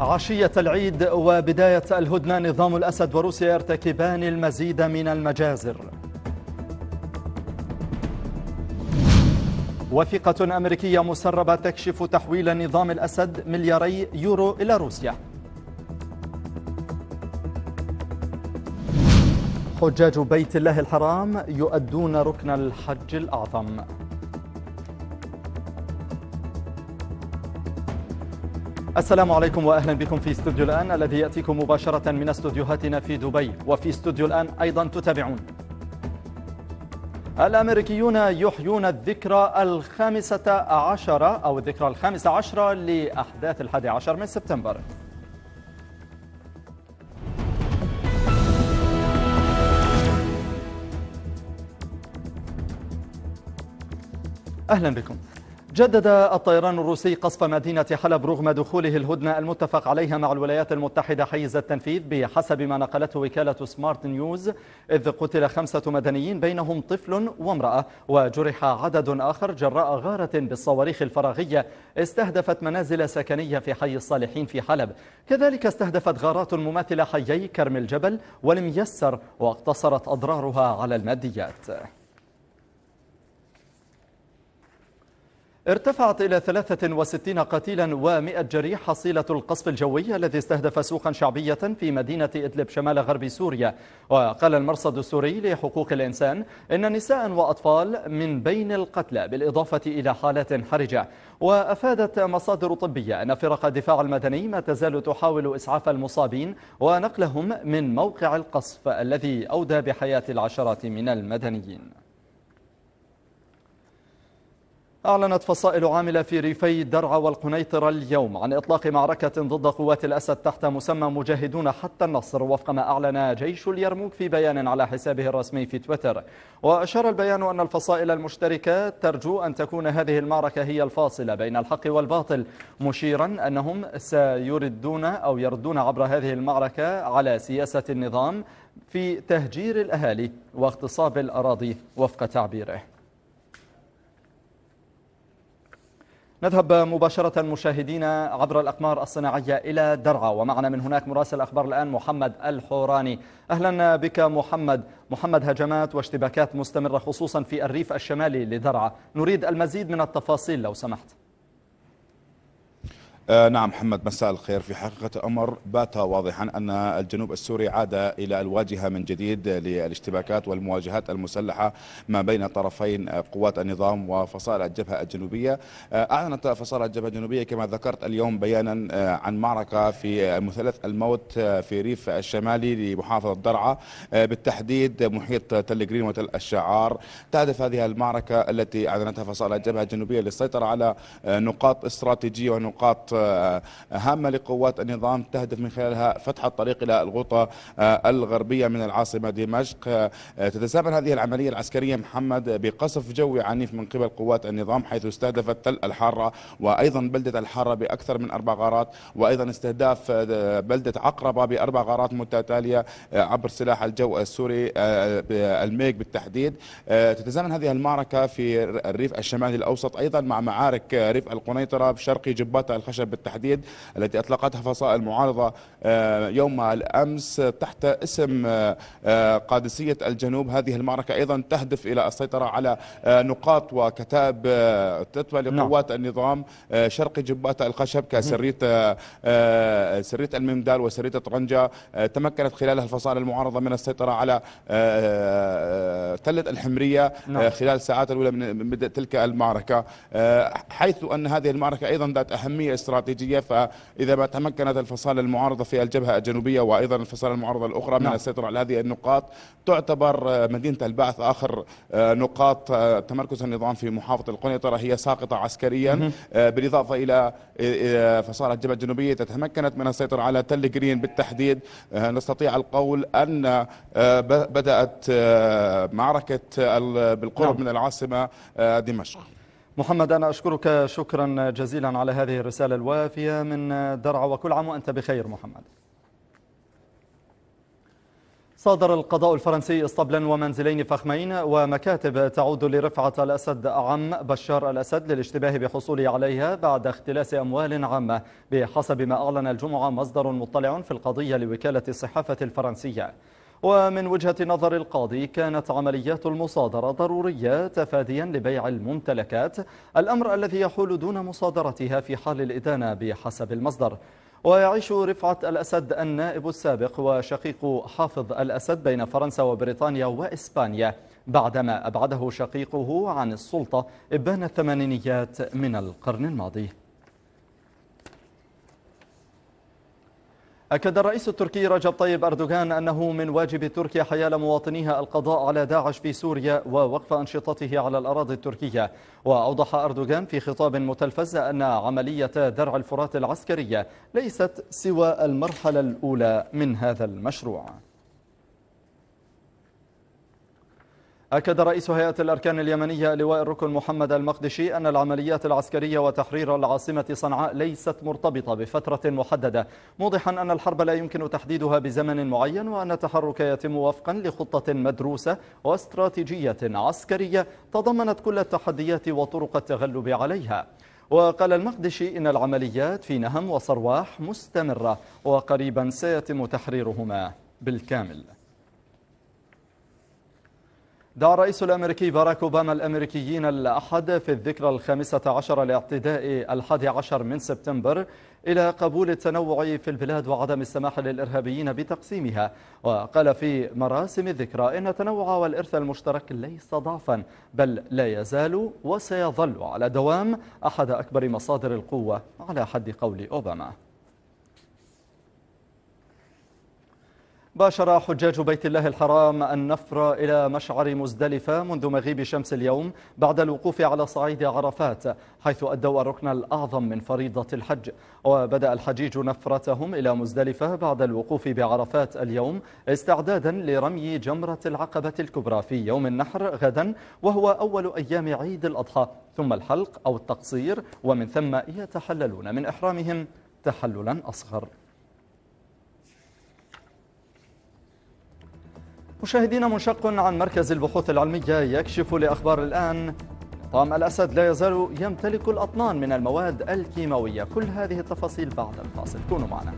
عشية العيد وبداية الهدنة نظام الأسد وروسيا يرتكبان المزيد من المجازر. وثيقة أمريكية مسربة تكشف تحويل نظام الأسد ملياري يورو إلى روسيا. حجاج بيت الله الحرام يؤدون ركن الحج الأعظم. السلام عليكم وأهلا بكم في استوديو الآن الذي يأتيكم مباشرة من استوديوهاتنا في دبي وفي استوديو الآن أيضا تتابعون. الأمريكيون يحيون الذكرى الخامسة عشر أو الذكرى الخامسة عشر لأحداث الحادي عشر من سبتمبر. أهلا بكم. جدد الطيران الروسي قصف مدينة حلب رغم دخوله الهدنة المتفق عليها مع الولايات المتحدة حيز التنفيذ بحسب ما نقلته وكالة سمارت نيوز إذ قتل خمسة مدنيين بينهم طفل وامرأة وجرح عدد آخر جراء غارة بالصواريخ الفراغية استهدفت منازل سكنية في حي الصالحين في حلب. كذلك استهدفت غارات مماثلة حيي كرم الجبل والميسر واقتصرت أضرارها على الماديات. ارتفعت إلى 63 قتيلا و100 جريح حصيلة القصف الجوي الذي استهدف سوقا شعبية في مدينة إدلب شمال غرب سوريا. وقال المرصد السوري لحقوق الإنسان إن نساء وأطفال من بين القتلى بالإضافة إلى حالات حرجة. وأفادت مصادر طبية أن فرق الدفاع المدني ما تزال تحاول إسعاف المصابين ونقلهم من موقع القصف الذي أودى بحياة العشرات من المدنيين. أعلنت فصائل عاملة في ريفي درعا والقنيطرة اليوم عن إطلاق معركة ضد قوات الأسد تحت مسمى مجاهدون حتى النصر وفق ما أعلن جيش اليرموك في بيان على حسابه الرسمي في تويتر. وأشار البيان أن الفصائل المشتركة ترجو أن تكون هذه المعركة هي الفاصلة بين الحق والباطل مشيرا أنهم سيردون أو يردون عبر هذه المعركة على سياسة النظام في تهجير الأهالي واغتصاب الأراضي وفق تعبيره. نذهب مباشرة مشاهدينا عبر الأقمار الصناعية إلى درعا. ومعنا من هناك مراسل أخبار الآن محمد الحوراني. أهلا بك محمد. محمد هجمات واشتباكات مستمرة خصوصا في الريف الشمالي لدرعا. نريد المزيد من التفاصيل لو سمحت. آه نعم محمد مساء الخير. في حقيقة الأمر بات واضحا أن الجنوب السوري عاد إلى الواجهة من جديد للاشتباكات والمواجهات المسلحة ما بين طرفين قوات النظام وفصائل الجبهة الجنوبية. آه أعلنت فصائل الجبهة الجنوبية كما ذكرت اليوم بيانا آه عن معركة في مثلث الموت في ريف الشمالي لمحافظة درعا. بالتحديد محيط تلجرين وتل الشعار. تهدف هذه المعركة التي أعلنتها فصائل الجبهة الجنوبية للسيطرة على نقاط استراتيجية ونقاط هامة لقوات النظام تهدف من خلالها فتح الطريق إلى الغوطة الغربية من العاصمة دمشق. تتزامن هذه العملية العسكرية محمد بقصف جوي عنيف من قبل قوات النظام حيث استهدفت تل الحارة وأيضا بلدة الحارة بأكثر من أربع غارات وأيضا استهداف بلدة عقربة بأربع غارات متتالية عبر سلاح الجو السوري الميج بالتحديد. تتزامن هذه المعركة في الريف الشمالي الأوسط أيضا مع معارك ريف القنيطرة بشرقي جبات الخشب بالتحديد التي أطلقتها فصائل معارضة يوم الأمس تحت اسم قادسية الجنوب. هذه المعركة أيضا تهدف إلى السيطرة على نقاط وكتاب تتبع لقوات النظام شرق جبات الخشب كسرية سرية الممدال وسرية طرنجة تمكنت خلالها الفصائل المعارضة من السيطرة على تلة الحمرية خلال الساعات الأولى من بدء تلك المعركة. حيث أن هذه المعركة أيضا ذات أهمية استراتيجية فإذا ما تمكنت الفصائل المعارضة في الجبهة الجنوبية وأيضا الفصائل المعارضة الأخرى من السيطرة على هذه النقاط تعتبر مدينة البعث آخر نقاط تمركز النظام في محافظة القنيطرة هي ساقطة عسكريا. بالإضافة إلى فصائل الجبهة الجنوبية تتمكنت من السيطرة على تل جرين بالتحديد. نستطيع القول أن بدأت معركة بالقرب من العاصمة دمشق. محمد أنا أشكرك شكرا جزيلا على هذه الرسالة الوافية من درعا وكل عام وأنت بخير محمد. صادر القضاء الفرنسي اسطبلا ومنزلين فخمين ومكاتب تعود لرفعة الأسد عم بشار الأسد للاشتباه بحصوله عليها بعد اختلاس أموال عامة بحسب ما أعلن الجمعة مصدر مطلع في القضية لوكالة الصحافة الفرنسية. ومن وجهة نظر القاضي كانت عمليات المصادرة ضرورية تفاديا لبيع الممتلكات الأمر الذي يحول دون مصادرتها في حال الإدانة بحسب المصدر. ويعيش رفعة الأسد النائب السابق وشقيق حافظ الأسد بين فرنسا وبريطانيا وإسبانيا بعدما أبعده شقيقه عن السلطة إبان الثمانينيات من القرن الماضي. أكد الرئيس التركي رجب طيب أردوغان أنه من واجب تركيا حيال مواطنيها القضاء على داعش في سوريا ووقف أنشطته على الأراضي التركية. وأوضح أردوغان في خطاب متلفز أن عملية درع الفرات العسكرية ليست سوى المرحلة الأولى من هذا المشروع. أكد رئيس هيئة الأركان اليمنية لواء الركن محمد المقدشي أن العمليات العسكرية وتحرير العاصمة صنعاء ليست مرتبطة بفترة محددة موضحا أن الحرب لا يمكن تحديدها بزمن معين وأن التحرك يتم وفقا لخطة مدروسة واستراتيجية عسكرية تضمنت كل التحديات وطرق التغلب عليها. وقال المقدشي إن العمليات في نهم وصرواح مستمرة وقريبا سيتم تحريرهما بالكامل. دعا الرئيس الأمريكي باراك أوباما الأمريكيين الأحد في الذكرى الخامسة عشر لاعتداء الحادي عشر من سبتمبر إلى قبول التنوع في البلاد وعدم السماح للإرهابيين بتقسيمها. وقال في مراسم الذكرى إن التنوع والإرث المشترك ليس ضعفا بل لا يزال وسيظل على دوام أحد أكبر مصادر القوة على حد قول أوباما. باشر حجاج بيت الله الحرام النفر إلى مشعر مزدلفة منذ مغيب شمس اليوم بعد الوقوف على صعيد عرفات حيث أدوا الركن الأعظم من فريضة الحج. وبدأ الحجيج نفرتهم إلى مزدلفة بعد الوقوف بعرفات اليوم استعدادا لرمي جمرة العقبة الكبرى في يوم النحر غدا وهو أول أيام عيد الأضحى. ثم الحلق أو التقصير ومن ثم يتحللون من إحرامهم تحللا أصغر. مشاهدينا منشق عن مركز البحوث العلمية يكشف لأخبار الآن طعم الأسد لا يزال يمتلك الأطنان من المواد الكيماوية. كل هذه التفاصيل بعد الفاصل. كونوا معنا.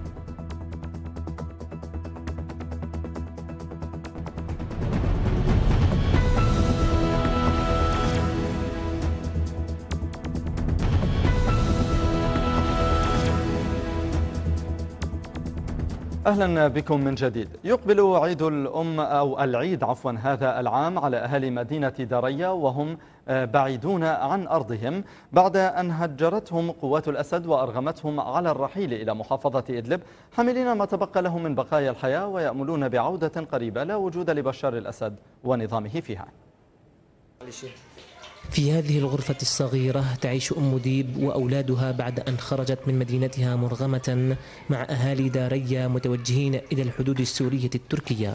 أهلا بكم من جديد. يقبل عيد الأم أو العيد عفوا هذا العام على أهل مدينة داريا وهم بعيدون عن أرضهم. بعد أن هجرتهم قوات الأسد وأرغمتهم على الرحيل إلى محافظة إدلب حاملين ما تبقى لهم من بقايا الحياة ويأملون بعودة قريبة لا وجود لبشار الأسد ونظامه فيها. في هذه الغرفة الصغيرة تعيش أم ديب وأولادها بعد أن خرجت من مدينتها مرغمة مع أهالي داريا متوجهين إلى الحدود السورية التركية.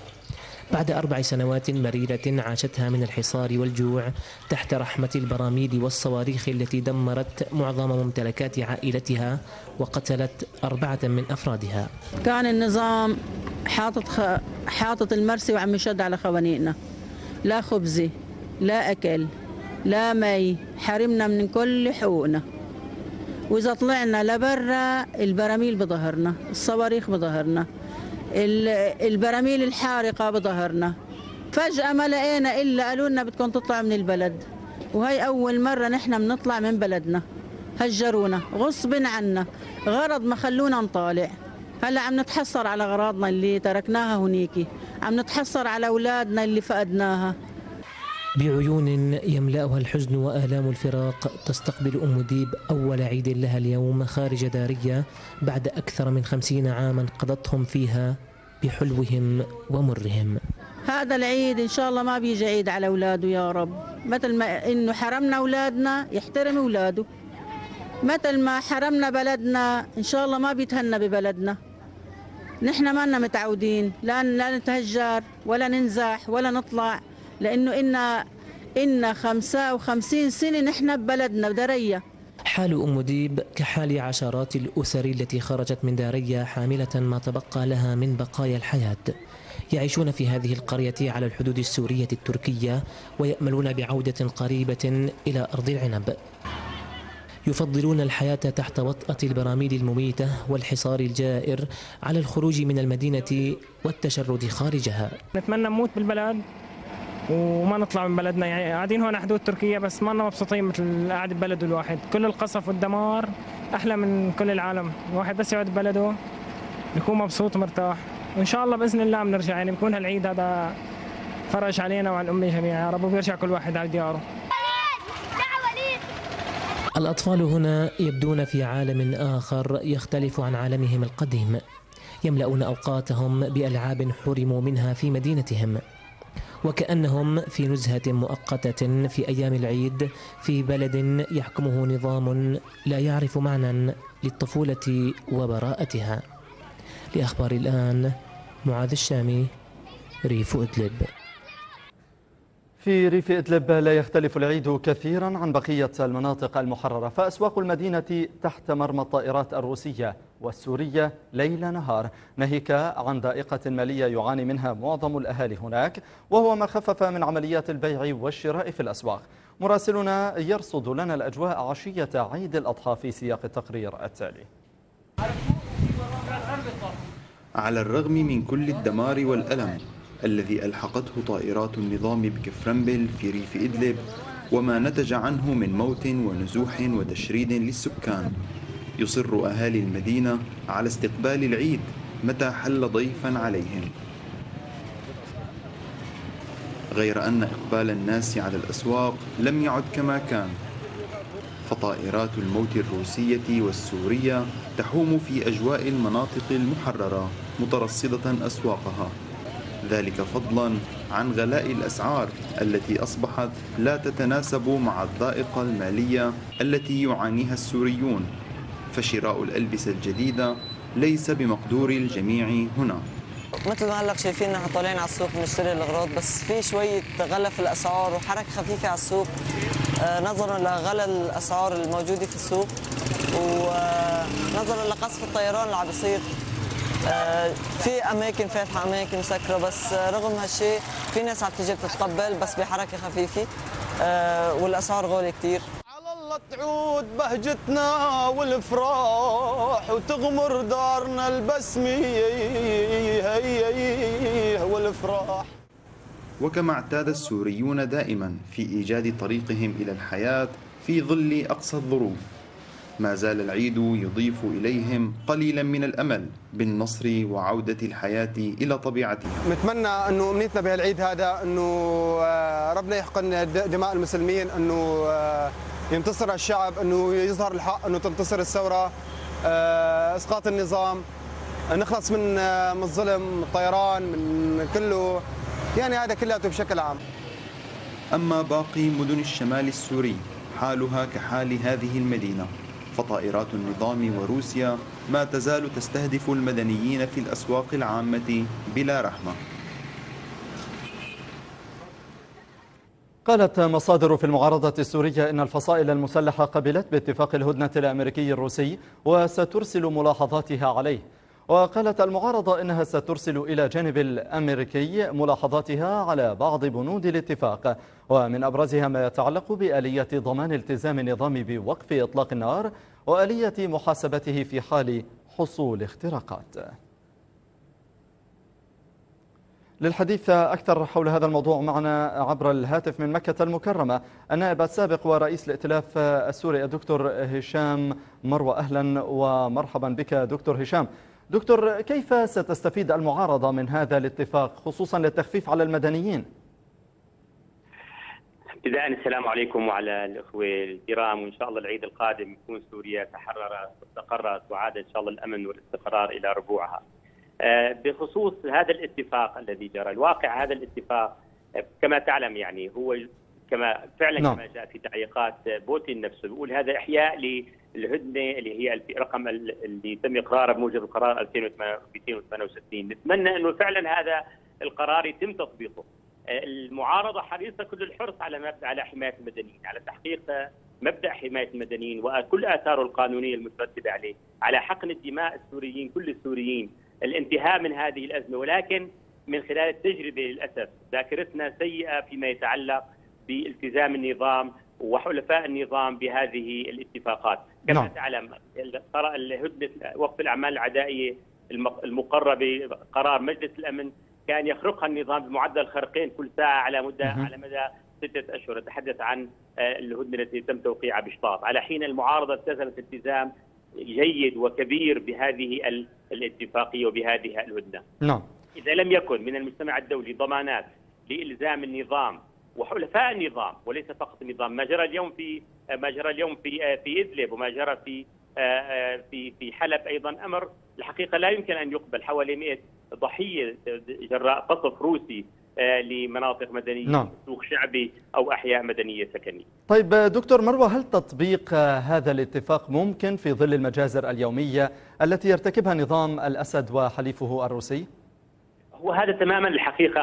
بعد أربع سنوات مريرة عاشتها من الحصار والجوع تحت رحمة البراميل والصواريخ التي دمرت معظم ممتلكات عائلتها وقتلت أربعة من أفرادها. كان النظام حاطط خ... حاطط المرسي وعم يشد على خوانيقنا. لا خبزة لا أكل لا مي حرمنا من كل حقوقنا. وإذا طلعنا لبرا البراميل بظهرنا الصواريخ بظهرنا البراميل الحارقة بظهرنا. فجأة ما لقينا إلا قالوا لنا بدكم تطلعوا من البلد. وهي أول مرة نحن بنطلع من بلدنا. هجرونا غصب عنا. غرض ما خلونا نطالع. هلأ عم نتحسر على أغراضنا اللي تركناها هنيك عم نتحسر على أولادنا اللي فقدناها. بعيون يملأها الحزن وآلام الفراق. تستقبل أم ديب أول عيد لها اليوم خارج دارية بعد أكثر من خمسين عاما قضتهم فيها بحلوهم ومرهم. هذا العيد إن شاء الله ما بيجي عيد على أولاده يا رب. مثل ما إنه حرمنا أولادنا يحترم أولاده. مثل ما حرمنا بلدنا إن شاء الله ما بيتهنى ببلدنا. نحن ما متعودين. لا نتهجر ولا ننزح ولا نطلع. لأنه إنا إنا 55 سنة نحن ببلدنا بدرية حال أم ديب كحال عشرات الأسر التي خرجت من داريا حاملة ما تبقى لها من بقايا الحياة. يعيشون في هذه القرية على الحدود السورية التركية ويأملون بعودة قريبة إلى أرض العنب. يفضلون الحياة تحت وطأة البراميل المميتة والحصار الجائر على الخروج من المدينة والتشرد خارجها. نتمنى نموت بالبلد. وما نطلع من بلدنا. يعني قاعدين هون حدود تركيا بس ما مبسوطين مثل قاعد ببلد الواحد. كل القصف والدمار أحلى من كل العالم. الواحد بس يقعد ببلده يكون مبسوط ومرتاح وإن شاء الله بإذن الله بنرجع يعني بكون هالعيد هذا فرج علينا وعلى الأمة جميعا. يا رب وبيرجع كل واحد على دياره. الأطفال هنا يبدون في عالم آخر يختلف عن عالمهم القديم. يملؤون أوقاتهم بألعاب حرموا منها في مدينتهم. وكأنهم في نزهة مؤقتة في أيام العيد في بلد يحكمه نظام لا يعرف معنى للطفولة وبراءتها. لأخبار الآن معاذ الشامي ريف إدلب. في ريف إدلب لا يختلف العيد كثيرا عن بقية المناطق المحررة فأسواق المدينة تحت مرمى الطائرات الروسية والسورية ليل نهار. ناهيك عن ضائقة مالية يعاني منها معظم الأهالي هناك وهو ما خفف من عمليات البيع والشراء في الأسواق. مراسلنا يرصد لنا الأجواء عشية عيد الأضحى في سياق التقرير التالي. على الرغم من كل الدمار والألم الذي ألحقته طائرات النظام بكفرنبل في ريف إدلب وما نتج عنه من موت ونزوح وتشريد للسكان. يصر أهالي المدينة على استقبال العيد متى حل ضيفا عليهم. غير أن إقبال الناس على الأسواق لم يعد كما كان. فطائرات الموت الروسية والسورية تحوم في أجواء المناطق المحررة مترصدة أسواقها. ذلك فضلا عن غلاء الأسعار التي أصبحت لا تتناسب مع الضائقة المالية التي يعانيها السوريون. فشراء الألبسة الجديدة ليس بمقدور الجميع هنا. مثل ما هلأ شايفين نحن طالعين على السوق بنشتري الأغراض بس في شوية غلا في الأسعار وحركة خفيفة على السوق. آه، نظرا لغلا الأسعار الموجودة في السوق ونظرا لقصف الطيران اللي عم بيصير آه، في أماكن فاتحة أماكن مسكره بس رغم هالشيء في ناس عم تيجي تتقبل بس بحركة خفيفة آه، والأسعار غالية كثير على الله تعود بهجتنا والافراح وتغمر دارنا البسمة. والافراح وكما اعتاد السوريون دائما في إيجاد طريقهم إلى الحياة في ظل أقصى الظروف. ما زال العيد يضيف إليهم قليلا من الأمل بالنصر وعودة الحياة إلى طبيعتها. نتمنى أنه أمنيتنا بهالعيد هذا أنه آه، ربنا يحقن دماء المسلمين أنه آه، ينتصر الشعب أنه يظهر الحق أنه تنتصر الثورة آه، إسقاط النظام نخلص من من الظلم الطيران من كله. يعني هذا كله بشكل عام. أما باقي مدن الشمال السوري حالها كحال هذه المدينة. فطائرات النظام وروسيا ما تزال تستهدف المدنيين في الأسواق العامة بلا رحمة. قالت مصادر في المعارضة السورية إن الفصائل المسلحة قبلت باتفاق الهدنة الأمريكي الروسي وسترسل ملاحظاتها عليه. وقالت المعارضة إنها سترسل إلى جانب الأمريكي ملاحظاتها على بعض بنود الاتفاق ومن أبرزها ما يتعلق بآلية ضمان التزام النظام بوقف إطلاق النار وآلية محاسبته في حال حصول اختراقات. للحديث أكثر حول هذا الموضوع معنا عبر الهاتف من مكة المكرمة النائب السابق ورئيس الائتلاف السوري الدكتور هشام مروة أهلا ومرحبا بك دكتور هشام. دكتور كيف ستستفيد المعارضة من هذا الاتفاق خصوصا للتخفيف على المدنيين؟ ابتداء السلام عليكم وعلى الأخوة الكرام وإن شاء الله العيد القادم يكون سوريا تحررت واستقرت وعاد إن شاء الله الأمن والاستقرار إلى ربوعها. آه، بخصوص هذا الاتفاق الذي جرى، الواقع هذا الاتفاق آه، كما تعلم يعني هو كما فعلا نعم. كما جاء في تعليقات بوتين نفسه بيقول هذا إحياء للهدنة اللي هي الرقم اللي تم اقراره بموجب القرار 2268 نتمنى إنه فعلا هذا القرار يتم تطبيقه. المعارضة حريصة كل الحرص على مبدا على حماية المدنيين على تحقيق مبدأ حماية المدنيين وكل آثاره القانونية المترتبة عليه. على حقن الدماء السوريين كل السوريين الانتهاء من هذه الأزمة. ولكن من خلال التجربة للأسف ذاكرتنا سيئة فيما يتعلق بالتزام النظام وحلفاء النظام بهذه الاتفاقات. كما نعم. تعلم هدنه وقف الأعمال العدائية المقرره بقرار مجلس الأمن كان يخرقها النظام بمعدل خرقين كل ساعة على مدى على مدى ستة أشهر. نتحدث عن آه، الهدنة التي تم توقيعها بشطاط على حين المعارضة التزمت التزام جيد وكبير بهذه الاتفاقية وبهذه الهدنة. نعم. إذا لم يكن من المجتمع الدولي ضمانات لإلزام النظام وحلفاء النظام وليس فقط النظام ما جرى اليوم في ما جرى اليوم في آه، في إدلب وما جرى في آه، في في حلب أيضا أمر الحقيقة لا يمكن أن يقبل حوالي 100 ضحية جراء قصف روسي آه، لمناطق مدنية نعم. سوق شعبي أو أحياء مدنية سكنية. طيب دكتور مروة هل تطبيق هذا الاتفاق ممكن في ظل المجازر اليومية التي يرتكبها نظام الأسد وحليفه الروسي؟ هو هذا تماما الحقيقة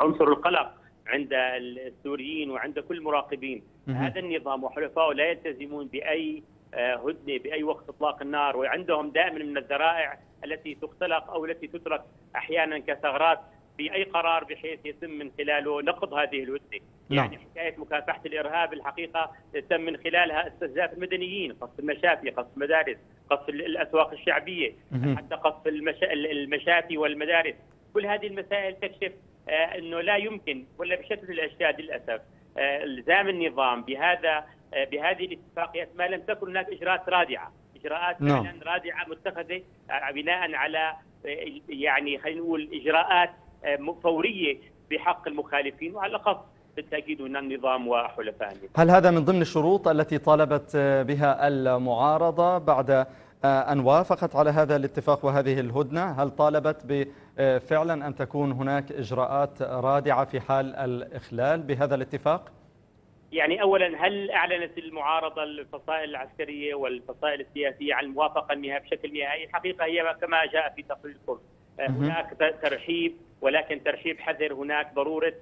عنصر القلق عند السوريين وعند كل المراقبين. هذا النظام وحلفائه لا يلتزمون بأي آه، هدنه بأي وقت إطلاق النار وعندهم دائما من الذرائع التي تختلق أو التي تترك أحيانا كثغرات في اي قرار بحيث يتم من خلاله. نقض هذه الهدنة، نعم. يعني حكاية مكافحة الإرهاب الحقيقة تم من خلالها استهداف المدنيين، قصف المشافي، قصف المدارس، قصف الأسواق الشعبية،. حتى قصف المشا... المشافي والمدارس، كل هذه المسائل تكشف إنه لا يمكن ولا بشتى الأشياء للأسف. آه الزام النظام بهذا آه بهذه الاتفاقيات ما لم تكن هناك إجراءات رادعة، إجراءات نعم. فعلا رادعة متخذة بناء على آه، يعني خلينا نقول إجراءات فورية بحق المخالفين وعلى الاخص بالتأكيد هنا النظام وحلفائه. هل هذا من ضمن الشروط التي طالبت بها المعارضة بعد أن وافقت على هذا الاتفاق وهذه الهدنة؟ هل طالبت بفعلا أن تكون هناك إجراءات رادعة في حال الإخلال بهذا الاتفاق؟ يعني اولا هل أعلنت المعارضة الفصائل العسكرية والفصائل السياسية عن الموافقه النهائيه بشكل نهائي؟ الحقيقة هي كما جاء في تقريركم هناك ترحيب ولكن ترحيب حذر. هناك ضرورة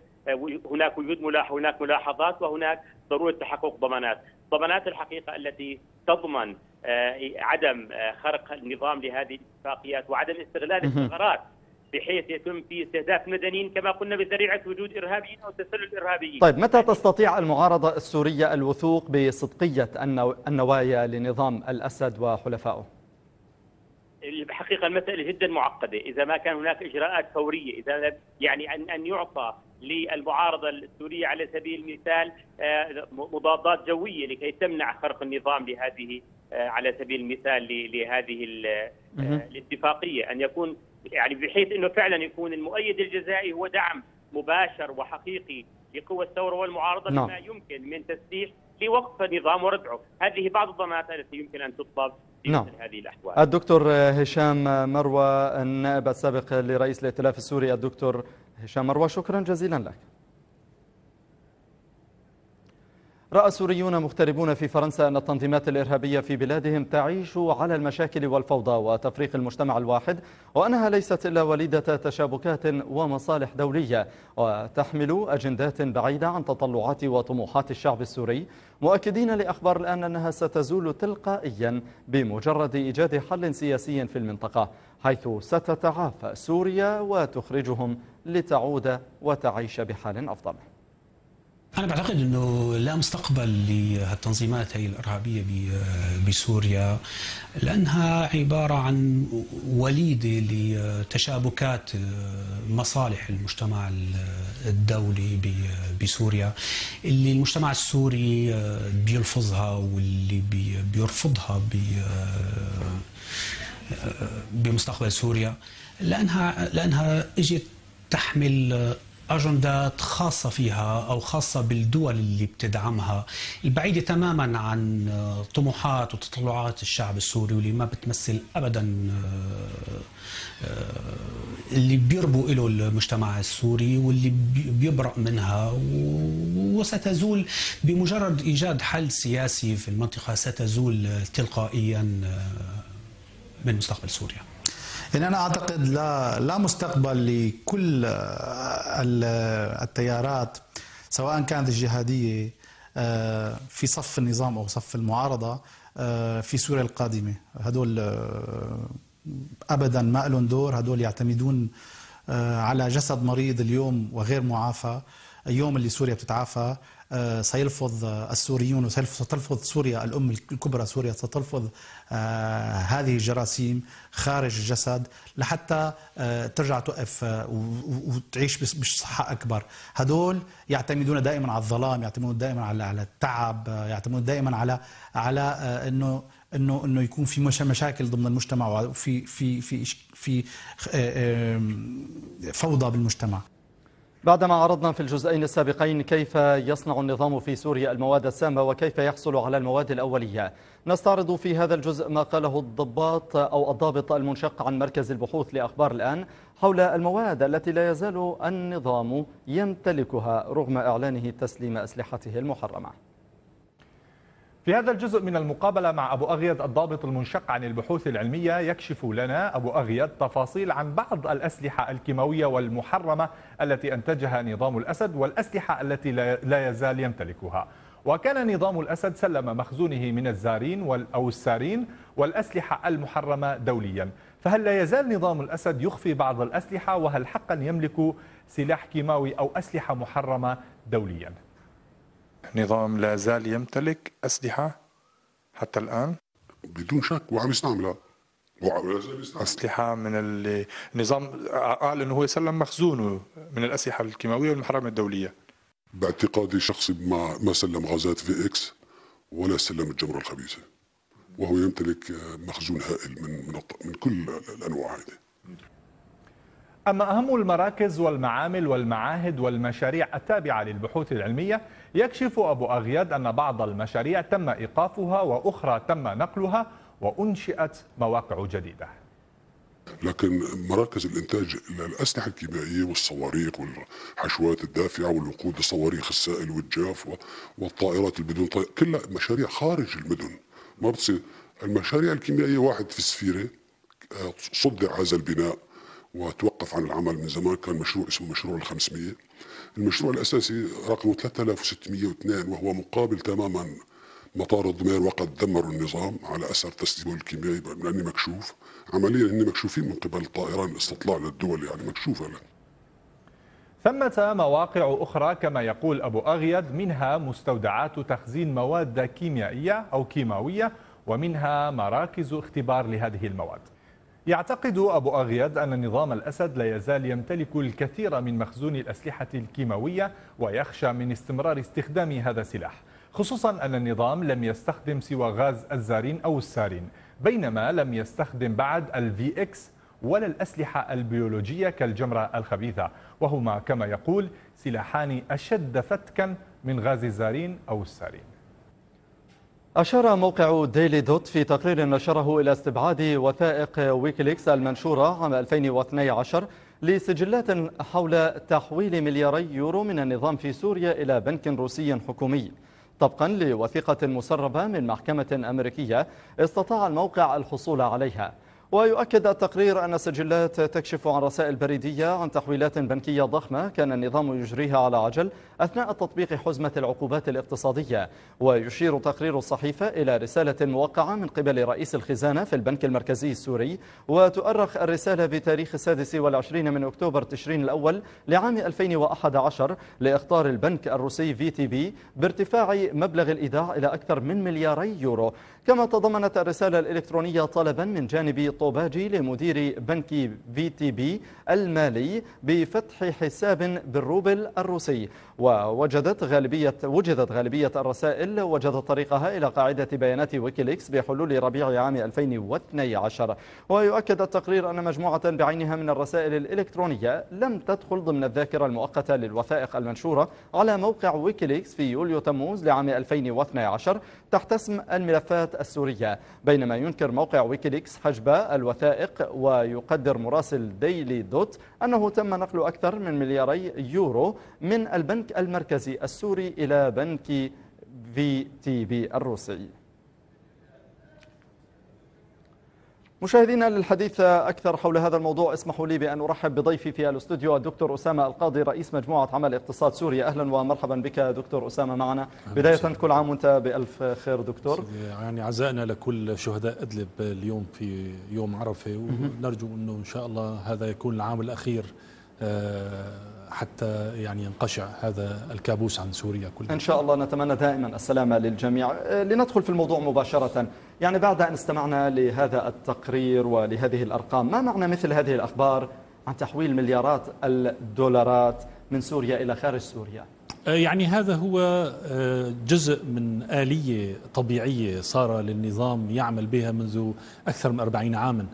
هناك وجود ملاح هناك ملاحظات وهناك ضرورة تحقق ضمانات، ضمانات الحقيقة التي تضمن آه، عدم آه، خرق النظام لهذه الاتفاقيات وعدم استغلال الثغرات. بحيث يتم في استهداف مدنيين كما قلنا بذريعة وجود إرهابيين أو تسلل إرهابيين. طيب متى تستطيع المعارضة السورية الوثوق بصدقية النوايا لنظام الأسد وحلفائه؟ الحقيقة المسألة جدا معقدة، إذا ما كان هناك إجراءات فورية، إذا يعني ان أن يعطى للمعارضة السورية على سبيل المثال آه، مضادات جوية لكي تمنع خرق النظام لهذه آه، على سبيل المثال لهذه آه، الاتفاقية، أن يكون يعني بحيث إنه فعلا يكون المؤيد الجزائي هو دعم مباشر وحقيقي لقوى الثورة والمعارضة نعم. بما يمكن من تسليح لوقف النظام وردعه، هذه بعض الضمانات التي يمكن أن تطلب في نعم. هذه الأحوال. الدكتور هشام مروة النائب السابق لرئيس الائتلاف السوري الدكتور هشام مروة شكرا جزيلا لك. رأى سوريون مغتربون في فرنسا أن التنظيمات الإرهابية في بلادهم تعيش على المشاكل والفوضى وتفريق المجتمع الواحد وأنها ليست إلا وليدة تشابكات ومصالح دولية وتحمل أجندات بعيدة عن تطلعات وطموحات الشعب السوري. مؤكدين لأخبار الآن أنها ستزول تلقائيا بمجرد إيجاد حل سياسي في المنطقة حيث ستتعافى سوريا وتخرجهم لتعود وتعيش بحال أفضل. أنا بعتقد أنه لا مستقبل لهالتنظيمات هي الإرهابية بسوريا لأنها عبارة عن وليدة لتشابكات مصالح المجتمع الدولي بسوريا اللي المجتمع السوري بيلفظها واللي بيرفضها بمستقبل سوريا لأنها لأنها إجت تحمل اجندات خاصة فيها أو خاصة بالدول اللي بتدعمها. البعيدة تماما عن طموحات وتطلعات الشعب السوري واللي ما بتمثل ابدا آه، آه، اللي بيربو له المجتمع السوري واللي بيبرأ منها وستزول بمجرد إيجاد حل سياسي في المنطقة ستزول تلقائيا آه، من مستقبل سوريا. يعني أنا أعتقد لا لا مستقبل لكل التيارات سواء كانت الجهادية آه، في صف النظام أو صف المعارضة آه، في سوريا القادمة. هدول آه، أبدا ما لهم دور. هدول يعتمدون على جسد مريض اليوم وغير معافى. يوم اللي سوريا بتتعافى آه، سيلفظ السوريون وستلفظ سوريا الأم الكبرى سوريا ستلفظ آه، هذه الجراثيم خارج الجسد لحتى آه، ترجع توقف وتعيش بصحة أكبر. هدول يعتمدون دائما على الظلام يعتمدون دائما على على التعب يعتمدون دائما على على إنه إنه إنه يكون في مشاكل ضمن المجتمع وفي في في في فوضى بالمجتمع. بعدما عرضنا في الجزئين السابقين كيف يصنع النظام في سوريا المواد السامة وكيف يحصل على المواد الأولية نستعرض في هذا الجزء ما قاله الضباط أو الضابط المنشق عن مركز البحوث لأخبار الآن حول المواد التي لا يزال النظام يمتلكها رغم إعلانه تسليم أسلحته المحرمة. في هذا الجزء من المقابلة مع أبو أغيد الضابط المنشق عن البحوث العلمية يكشف لنا أبو أغيد تفاصيل عن بعض الأسلحة الكيماوية والمحرمة التي أنتجها نظام الأسد والأسلحة التي لا يزال يمتلكها وكان نظام الأسد سلم مخزونه من الزارين أو السارين والأسلحة المحرمة دوليا. فهل لا يزال نظام الأسد يخفي بعض الأسلحة؟ وهل حقا يملك سلاح كيماوي أو أسلحة محرمة دوليا؟ نظام لا زال يمتلك أسلحة حتى الآن؟ بدون شك وعم يستعملها أسلحة من النظام قال أنه هو سلم مخزونه من الأسلحة الكيماوية والمحرمة الدولية. باعتقادي الشخصي ما ما سلم غازات في إكس ولا سلم الجمرة الخبيثة. وهو يمتلك مخزون هائل من من, من كل الأنواع هذه. أما أهم المراكز والمعامل والمعاهد والمشاريع التابعة للبحوث العلمية؟ يكشف أبو أغياد أن بعض المشاريع تم إيقافها وأخرى تم نقلها وأنشئت مواقع جديدة. لكن مراكز الإنتاج الأسلحة الكيميائية والصواريخ والحشوات الدافعة والوقود الصواريخ السائل والجاف والطائرات البدون. طائر كلها مشاريع خارج المدن. ما بتصير. المشاريع الكيميائية واحد في السفيره آه، صدع هذا البناء. وتوقف عن العمل من زمان. كان مشروع اسمه مشروع ال 500 المشروع الأساسي رقمه 3602 وهو مقابل تماما مطار الضمير وقد دمروا النظام على أثر تسليمه الكيميائي لأنه مكشوف. عمليا هن مكشوفين من قبل طائران الاستطلاع للدول يعني مكشوفة لك. ثمة مواقع أخرى كما يقول أبو أغيد منها مستودعات تخزين مواد كيميائية أو كيماوية ومنها مراكز اختبار لهذه المواد. يعتقد أبو أغيد أن نظام الأسد لا يزال يمتلك الكثير من مخزون الأسلحة الكيماوية ويخشى من استمرار استخدام هذا السلاح خصوصا أن النظام لم يستخدم سوى غاز الزارين أو السارين بينما لم يستخدم بعد ال VX ولا الأسلحة البيولوجية كالجمرة الخبيثة وهما كما يقول سلاحان أشد فتكا من غاز الزارين أو السارين. أشار موقع ديلي دوت في تقرير نشره إلى استبعاد وثائق ويكيليكس المنشورة عام 2012 لسجلات حول تحويل ملياري يورو من النظام في سوريا إلى بنك روسي حكومي. طبقا لوثيقة مسربة من محكمة أمريكية استطاع الموقع الحصول عليها. ويؤكد التقرير أن السجلات تكشف عن رسائل بريدية عن تحويلات بنكية ضخمة كان النظام يجريها على عجل أثناء تطبيق حزمة العقوبات الاقتصادية. ويشير تقرير الصحيفة إلى رسالة موقعة من قبل رئيس الخزانة في البنك المركزي السوري وتؤرخ الرسالة بتاريخ السادس والعشرين من أكتوبر تشرين الأول لعام 2011 لإخطار البنك الروسي VTB بارتفاع مبلغ الإيداع إلى أكثر من ملياري يورو. كما تضمنت الرسالة الإلكترونية طلبا من جانب طوباجي لمدير بنك VTB المالي بفتح حساب بالروبل الروسي. ووجدت غالبية وجدت غالبية الرسائل وجدت طريقها إلى قاعدة بيانات ويكيليكس بحلول ربيع عام 2012 ويؤكد التقرير أن مجموعة بعينها من الرسائل الإلكترونية لم تدخل ضمن الذاكرة المؤقتة للوثائق المنشورة على موقع ويكيليكس في يوليو تموز لعام 2012 تحت اسم الملفات السورية بينما ينكر موقع ويكيليكس حجب الوثائق ويقدر مراسل Daily Dot أنه تم نقل أكثر من ملياري يورو من البنك المركزي السوري إلى بنك VTB الروسي. مشاهدينا للحديث أكثر حول هذا الموضوع اسمحوا لي بأن أرحب بضيفي في الاستوديو الدكتور أسامة القاضي رئيس مجموعة عمل اقتصاد سوريا. أهلا ومرحبا بك دكتور أسامة معنا. بداية كل عام وأنت بألف خير دكتور. يعني عزائنا لكل شهداء أدلب اليوم في يوم عرفة ونرجو أنه إن شاء الله هذا يكون العام الأخير حتى يعني ينقشع هذا الكابوس عن سوريا كلها. إن شاء الله نتمنى دائما السلامة للجميع. لندخل في الموضوع مباشرة. يعني بعد أن استمعنا لهذا التقرير ولهذه الأرقام ما معنى مثل هذه الأخبار عن تحويل مليارات الدولارات من سوريا إلى خارج سوريا؟ يعني هذا هو جزء من آلية طبيعية صار للنظام يعمل بها منذ أكثر من أربعين عاما.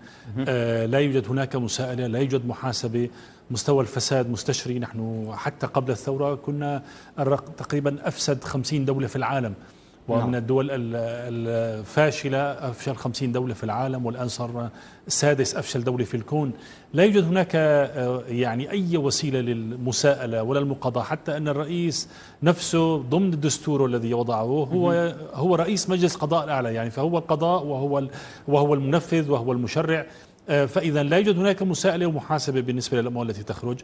لا يوجد هناك مساءلة لا يوجد محاسبة. مستوى الفساد مستشري نحن. حتى قبل الثورة كنا تقريبا أفسد خمسين دولة في العالم. ومن نعم. الدول الفاشلة أفشل خمسين دولة في العالم والآن صار سادس أفشل دولة في الكون. لا يوجد هناك يعني أي وسيلة للمساءلة ولا المقاضاة. حتى أن الرئيس نفسه ضمن الدستور الذي وضعه هو هو رئيس مجلس قضاء الأعلى يعني فهو القضاء وهو وهو المنفذ وهو المشرع. فإذا لا يوجد هناك مساءلة ومحاسبة بالنسبة للأموال التي تخرج.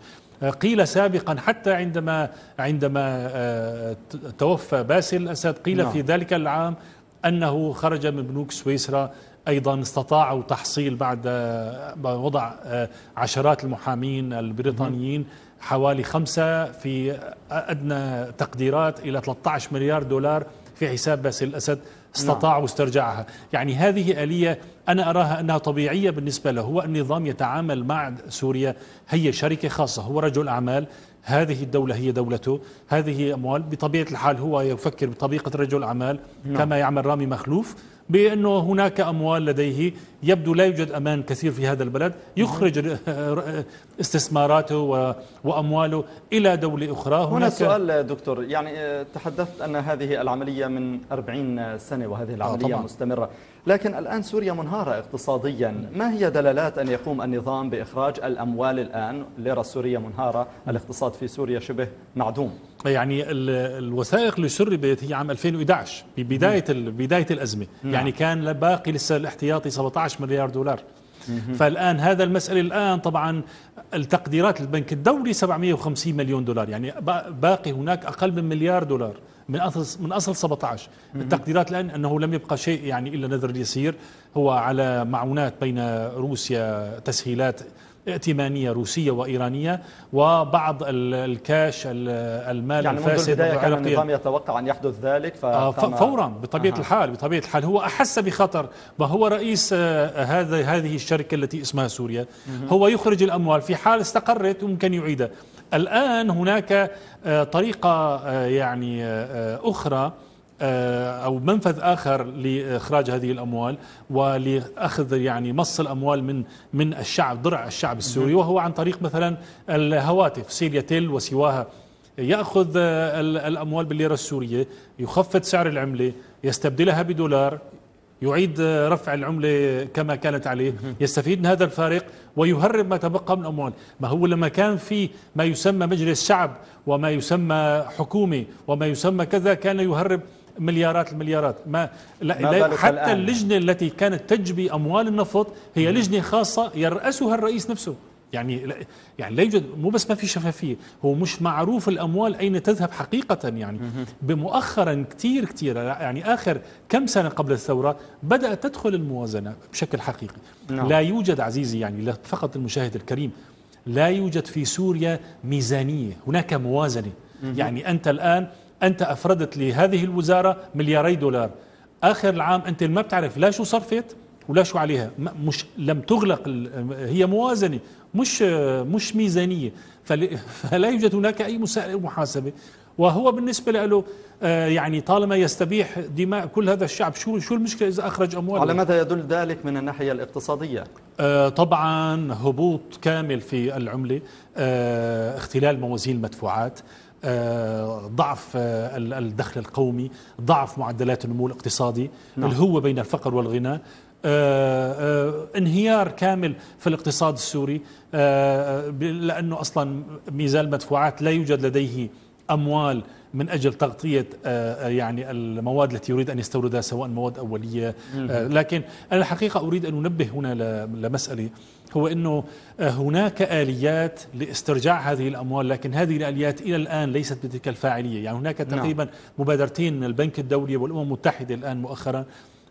قيل سابقا حتى عندما عندما توفى باسل الأسد قيل نعم. في ذلك العام أنه خرج من بنوك سويسرا أيضا استطاعوا تحصيل بعد وضع عشرات المحامين البريطانيين حوالي خمسة في أدنى تقديرات إلى 13 مليار دولار في حساب باسل الأسد. استطاعوا نعم. استرجاعها يعني هذه آلية أنا أراها أنها طبيعية بالنسبة له. هو النظام يتعامل مع سوريا. هي شركة خاصة هو رجل أعمال. هذه الدولة هي دولته. هذه أموال. بطبيعة الحال هو يفكر بطريقة رجل أعمال نعم. كما يعمل رامي مخلوف. بأنه هناك أموال لديه. يبدو لا يوجد أمان كثير في هذا البلد. يخرج استثماراته وأمواله إلى دولة أخرى. هنا سؤال دكتور. يعني تحدثت أن هذه العملية من 40 سنة وهذه العملية آه مستمرة. لكن الآن سوريا منهارة اقتصاديا. ما هي دلالات أن يقوم النظام بإخراج الأموال الآن الليرة السورية منهارة؟ الاقتصاد في سوريا شبه معدوم. يعني الوثائق اللي سربت هي عام 2011 ببداية بداية الأزمة. نعم. يعني كان باقي لسه الاحتياطي 17 مليار دولار. فالآن هذا المسألة الآن طبعا التقديرات البنك الدولي 750 مليون دولار. يعني باقي هناك أقل من مليار دولار. من اصل من أصل 17 التقديرات الآن أنه لم يبقى شيء يعني إلا نذر يسير. هو على معونات بين روسيا تسهيلات ائتمانية روسية وإيرانية وبعض الكاش المال يعني الفاسد منذ كان النظام يتوقع أن يحدث ذلك فورا بطبيعة أه. الحال بطبيعة الحال. هو أحس بخطر وهو رئيس هذا هذه الشركة التي اسمها سوريا. هو يخرج الأموال في حال استقرت ممكن يعيدها. الآن هناك آه، طريقة آه، يعني آه، أخرى أو منفذ آخر لإخراج هذه الأموال ولأخذ يعني مص الأموال من من الشعب ضرع الشعب السوري وهو عن طريق مثلا الهواتف. سيليا تيل وسواها يأخذ الأموال بالليرة السورية يخفض سعر العملة يستبدلها بدولار يعيد رفع العملة كما كانت عليه. يستفيد من هذا الفارق ويهرب ما تبقى من أموال. ما هو لما كان في ما يسمى مجلس شعب وما يسمى حكومة وما يسمى كذا كان يهرب مليارات المليارات. ما, لا ما حتى الآن. اللجنة التي كانت تجبي أموال النفط هي لجنة خاصة يرأسها الرئيس نفسه. يعني يعني لا يوجد مو بس ما في شفافية هو مش معروف الأموال أين تذهب حقيقة يعني. بمؤخرا كثير كثير يعني آخر كم سنة قبل الثورة بدأت تدخل الموازنة بشكل حقيقي. نعم. لا يوجد عزيزي يعني فقط المشاهد الكريم لا يوجد في سوريا ميزانية هناك موازنة. يعني أنت الآن أنت أفردت لهذه الوزارة ملياري دولار. آخر العام أنت ما بتعرف لا شو صرفت ولا شو عليها. مش لم تغلق هي موازنة. مش مش ميزانية. فلا يوجد هناك أي محاسبة. وهو بالنسبة له آه، يعني طالما يستبيح دماء كل هذا الشعب شو شو المشكلة إذا أخرج اموال على ماذا يدل ذلك من الناحية الاقتصادية؟ آه، طبعا هبوط كامل في العملة آه، اختلال موازين المدفوعات ضعف الدخل القومي ضعف معدلات النمو الاقتصادي نعم. الهوة بين الفقر والغنى انهيار كامل في الاقتصاد السوري آه، لأنه أصلا ميزان المدفوعات لا يوجد لديه أموال من أجل تغطية يعني المواد التي يريد أن يستوردها سواء مواد أولية. لكن أنا الحقيقة أريد أن أنبه هنا لمسألة هو أنه هناك آليات لاسترجاع هذه الأموال لكن هذه الآليات إلى الآن ليست بتلك الفاعلية. يعني هناك نعم. تقريبا مبادرتين من البنك الدولي والأمم المتحدة الآن مؤخرا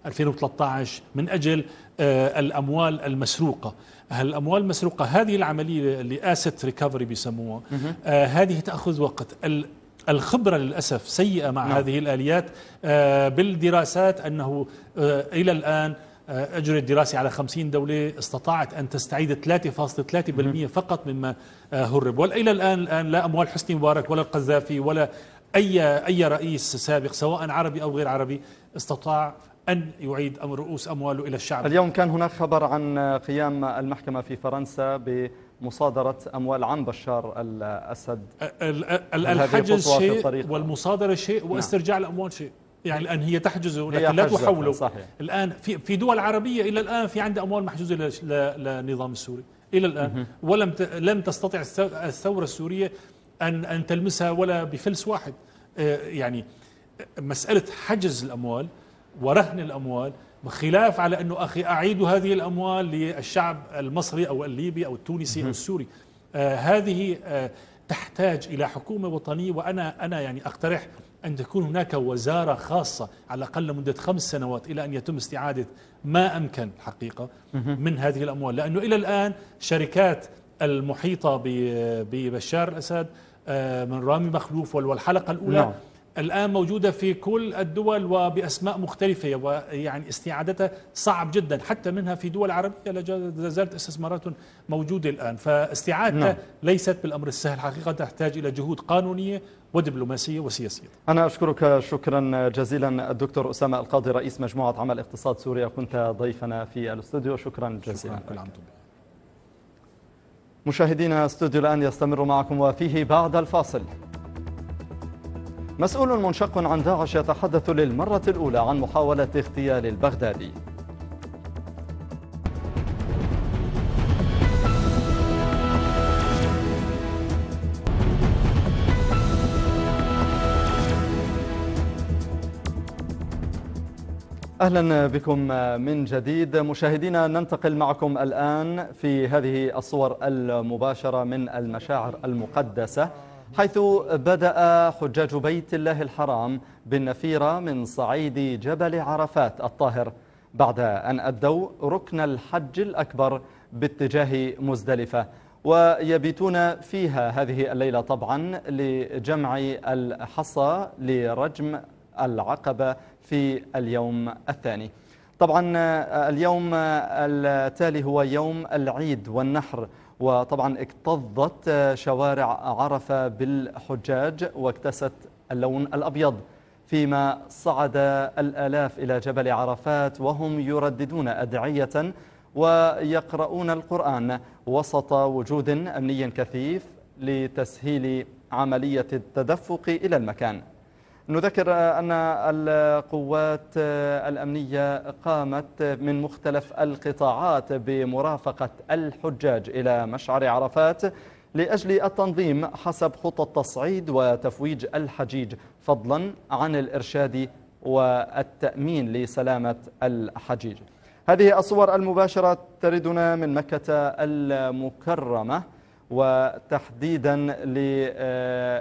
2013 من أجل آه، الأموال المسروقة. الأموال المسروقة هذه العملية اللي asset ريكفري بيسموها آه، هذه تأخذ وقت. الخبرة للأسف سيئة مع نعم. هذه الآليات آه، بالدراسات أنه إلى الآن أجرت دراسة على 50 دولة استطاعت أن تستعيد 3.3% فقط مما هرب. وإلى الآن الآن لا أموال حسني مبارك ولا القذافي ولا أي أي رئيس سابق سواء عربي أو غير عربي استطاع أن يعيد أمر رؤوس أمواله إلى الشعب. اليوم كان هناك خبر عن قيام المحكمة في فرنسا بمصادرة أموال عن بشار الأسد. الحجز شيء والمصادرة شيء نعم. واسترجاع نعم. الأموال شيء. يعني الآن هي تحجزه لكن لا تحوله. صحيح. الآن في في دول عربية إلى الآن في عندها أموال محجوزة للنظام السوري. إلى الآن. ولم لم تستطع الثورة السورية أن أن تلمسها ولا بفلس واحد. يعني مسألة حجز الأموال ورهن الأموال خلاف على أنه أخي أعيد هذه الأموال للشعب المصري أو الليبي أو التونسي أو السوري. آه هذه آه تحتاج إلى حكومة وطنية وأنا أنا يعني أقترح أن تكون هناك وزارة خاصة على الأقل لمدة خمس سنوات إلى أن يتم استعادة ما أمكن الحقيقة من هذه الأموال. لأنه إلى الآن شركات المحيطة ببشار الأسد آه، من رامي مخلوف والحلقة الأولى نعم. الآن موجودة في كل الدول وبأسماء مختلفة ويعني استعادتها صعب جدا حتى منها في دول عربية لا زالت استثمارات موجودة الآن. فاستعادتها نعم. ليست بالأمر السهل حقيقة تحتاج إلى جهود قانونية ودبلوماسية وسياسية. أنا أشكرك شكرا جزيلا الدكتور أسامة القاضي رئيس مجموعة عمل اقتصاد سوريا. كنت ضيفنا في الاستوديو. شكرا جزيلا شكرا كل عام مشاهدينا استوديو الآن يستمر معكم وفيه بعد الفاصل. مسؤول منشق عن داعش يتحدث للمرة الأولى عن محاولة اغتيال البغدادي. أهلا بكم من جديد. مشاهدينا ننتقل معكم الآن في هذه الصور المباشرة من المشاعر المقدسة. حيث بدأ حجاج بيت الله الحرام بالنفيرة من صعيد جبل عرفات الطاهر بعد أن أدوا ركن الحج الأكبر باتجاه مزدلفة ويبيتون فيها هذه الليلة طبعا لجمع الحصى لرجم العقبة في اليوم الثاني. طبعا اليوم التالي هو يوم العيد والنحر وطبعا اكتظت شوارع عرفة بالحجاج واكتست اللون الأبيض فيما صعد الآلاف إلى جبل عرفات وهم يرددون أدعية ويقرؤون القرآن وسط وجود أمني كثيف لتسهيل عملية التدفق إلى المكان. نذكر أن القوات الأمنية قامت من مختلف القطاعات بمرافقة الحجاج إلى مشعر عرفات لأجل التنظيم حسب خطة تصعيد وتفويج الحجيج فضلا عن الإرشاد والتأمين لسلامة الحجيج. هذه الصور المباشرة تردنا من مكة المكرمة. وتحديدا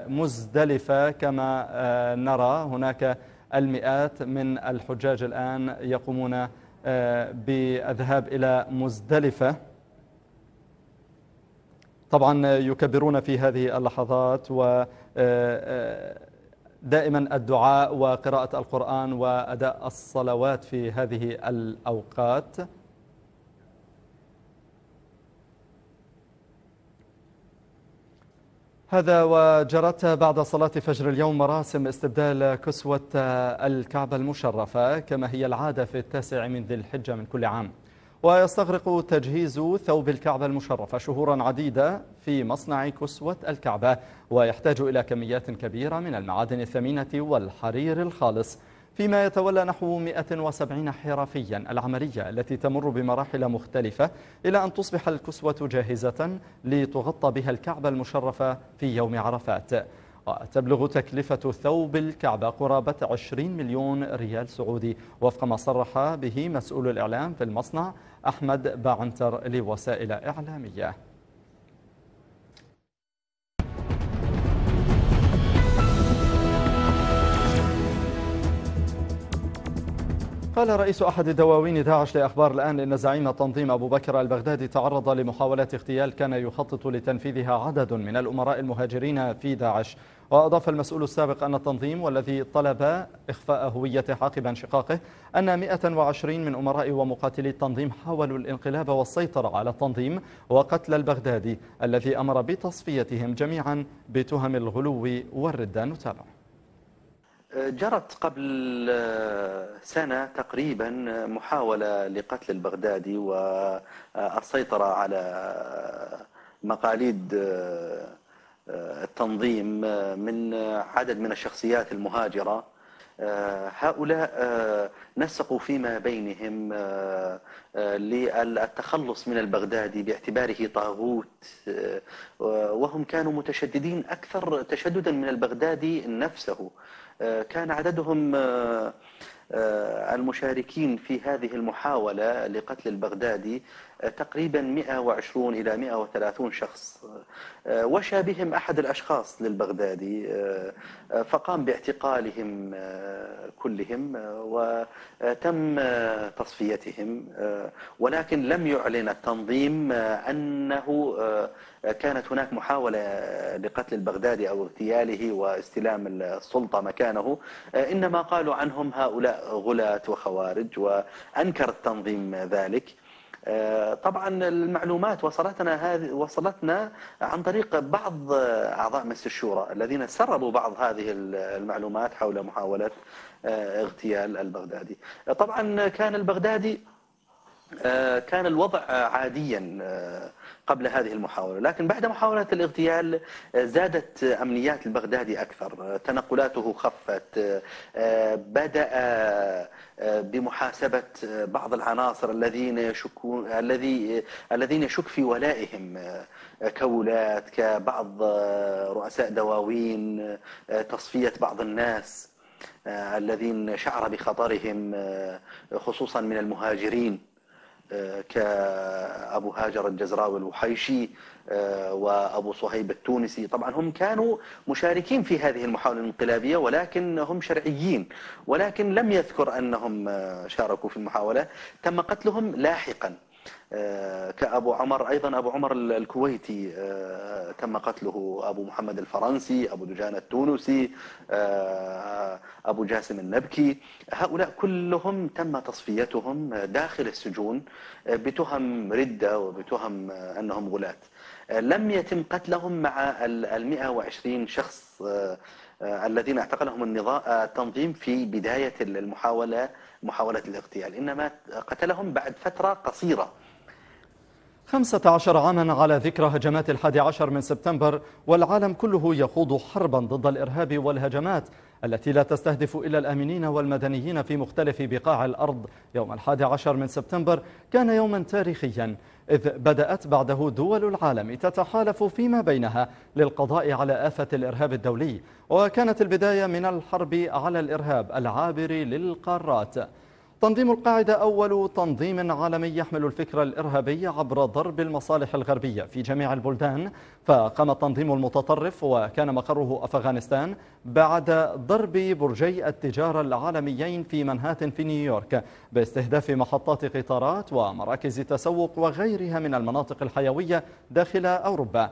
لمزدلفة كما آه، نرى هناك المئات من الحجاج الآن يقومون آه، بالذهاب إلى مزدلفة. طبعا يكبرون في هذه اللحظات و آه، دائما الدعاء وقراءة القرآن وأداء الصلوات في هذه الأوقات. هذا وجرت بعد صلاة فجر اليوم مراسم استبدال كسوة الكعبة المشرفة كما هي العادة في التاسع من ذي الحجة من كل عام. ويستغرق تجهيز ثوب الكعبة المشرفة شهورا عديدة في مصنع كسوة الكعبة ويحتاج إلى كميات كبيرة من المعادن الثمينة والحرير الخالص. فيما يتولى نحو 170 حرفيا العملية التي تمر بمراحل مختلفة إلى أن تصبح الكسوة جاهزة لتغطى بها الكعبة المشرفة في يوم عرفات. تبلغ تكلفة ثوب الكعبة قرابة 20 مليون ريال سعودي وفق ما صرح به مسؤول الإعلام في المصنع أحمد باعنتر لوسائل إعلامية. قال رئيس أحد دواوين داعش لأخبار الآن إن زعيم التنظيم أبو بكر البغدادي تعرض لمحاولة اغتيال كان يخطط لتنفيذها عدد من الأمراء المهاجرين في داعش. وأضاف المسؤول السابق أن التنظيم والذي طلب إخفاء هويته عقب انشقاقه أن 120 من أمراء ومقاتلي التنظيم حاولوا الانقلاب والسيطرة على التنظيم وقتل البغدادي الذي أمر بتصفيتهم جميعا بتهم الغلو والردة نتابع. جرت قبل سنة تقريبا محاولة لقتل البغدادي والسيطرة على مقاليد التنظيم من عدد من الشخصيات المهاجرة. هؤلاء نسقوا فيما بينهم للتخلص من البغدادي باعتباره طاغوت وهم كانوا متشددين أكثر تشددا من البغدادي نفسه. كان عددهم المشاركين في هذه المحاولة لقتل البغدادي تقريبا 120 إلى 130 شخص. وشى بهم أحد الأشخاص للبغدادي فقام باعتقالهم كلهم وتم تصفيتهم ولكن لم يعلن التنظيم أنه كانت هناك محاولة لقتل البغدادي أو اغتياله واستلام السلطة مكانه. إنما قالوا عنهم هؤلاء غلاة وخوارج وأنكر التنظيم ذلك. طبعا المعلومات وصلتنا هذه وصلتنا عن طريق بعض أعضاء مجلس الشورى الذين سربوا بعض هذه المعلومات حول محاولة اغتيال البغدادي. طبعا كان البغدادي كان الوضع عاديا قبل هذه المحاولة. لكن بعد محاولة الاغتيال زادت أمنيات البغدادي أكثر. تنقلاته خفت. بدأ بمحاسبة بعض العناصر الذين يشكون الذي الذين يشك في ولائهم كولاة كبعض رؤساء دواوين تصفية بعض الناس الذين شعر بخطرهم خصوصا من المهاجرين. كأبو هاجر الجزراوي الوحيشي وأبو صهيب التونسي. طبعا هم كانوا مشاركين في هذه المحاولة الانقلابية ولكن هم شرعيين ولكن لم يذكر أنهم شاركوا في المحاولة. تم قتلهم لاحقا. كأبو عمر أيضا أبو عمر الكويتي تم قتله أبو محمد الفرنسي أبو دجان التونسي أبو جاسم النبكي. هؤلاء كلهم تم تصفيتهم داخل السجون بتهم ردة وبتهم أنهم غلاة. لم يتم قتلهم مع ال 120 شخص الذين اعتقلهم النظام التنظيم في بداية المحاولة محاولة الاغتيال إنما قتلهم بعد فترة قصيرة. خمسة عشر عاما على ذكرى هجمات الحادي عشر من سبتمبر والعالم كله يخوض حربا ضد الإرهاب والهجمات التي لا تستهدف إلا الآمنين والمدنيين في مختلف بقاع الأرض. يوم الحادي عشر من سبتمبر كان يوما تاريخيا. إذ بدأت بعده دول العالم تتحالف فيما بينها للقضاء على آفة الإرهاب الدولي وكانت البداية من الحرب على الإرهاب العابر للقارات. تنظيم القاعدة أول تنظيم عالمي يحمل الفكر الإرهابي عبر ضرب المصالح الغربية في جميع البلدان. فقام التنظيم المتطرف وكان مقره أفغانستان بعد ضرب برجي التجارة العالميين في منهاتن في نيويورك باستهداف محطات قطارات ومراكز تسوق وغيرها من المناطق الحيوية داخل أوروبا.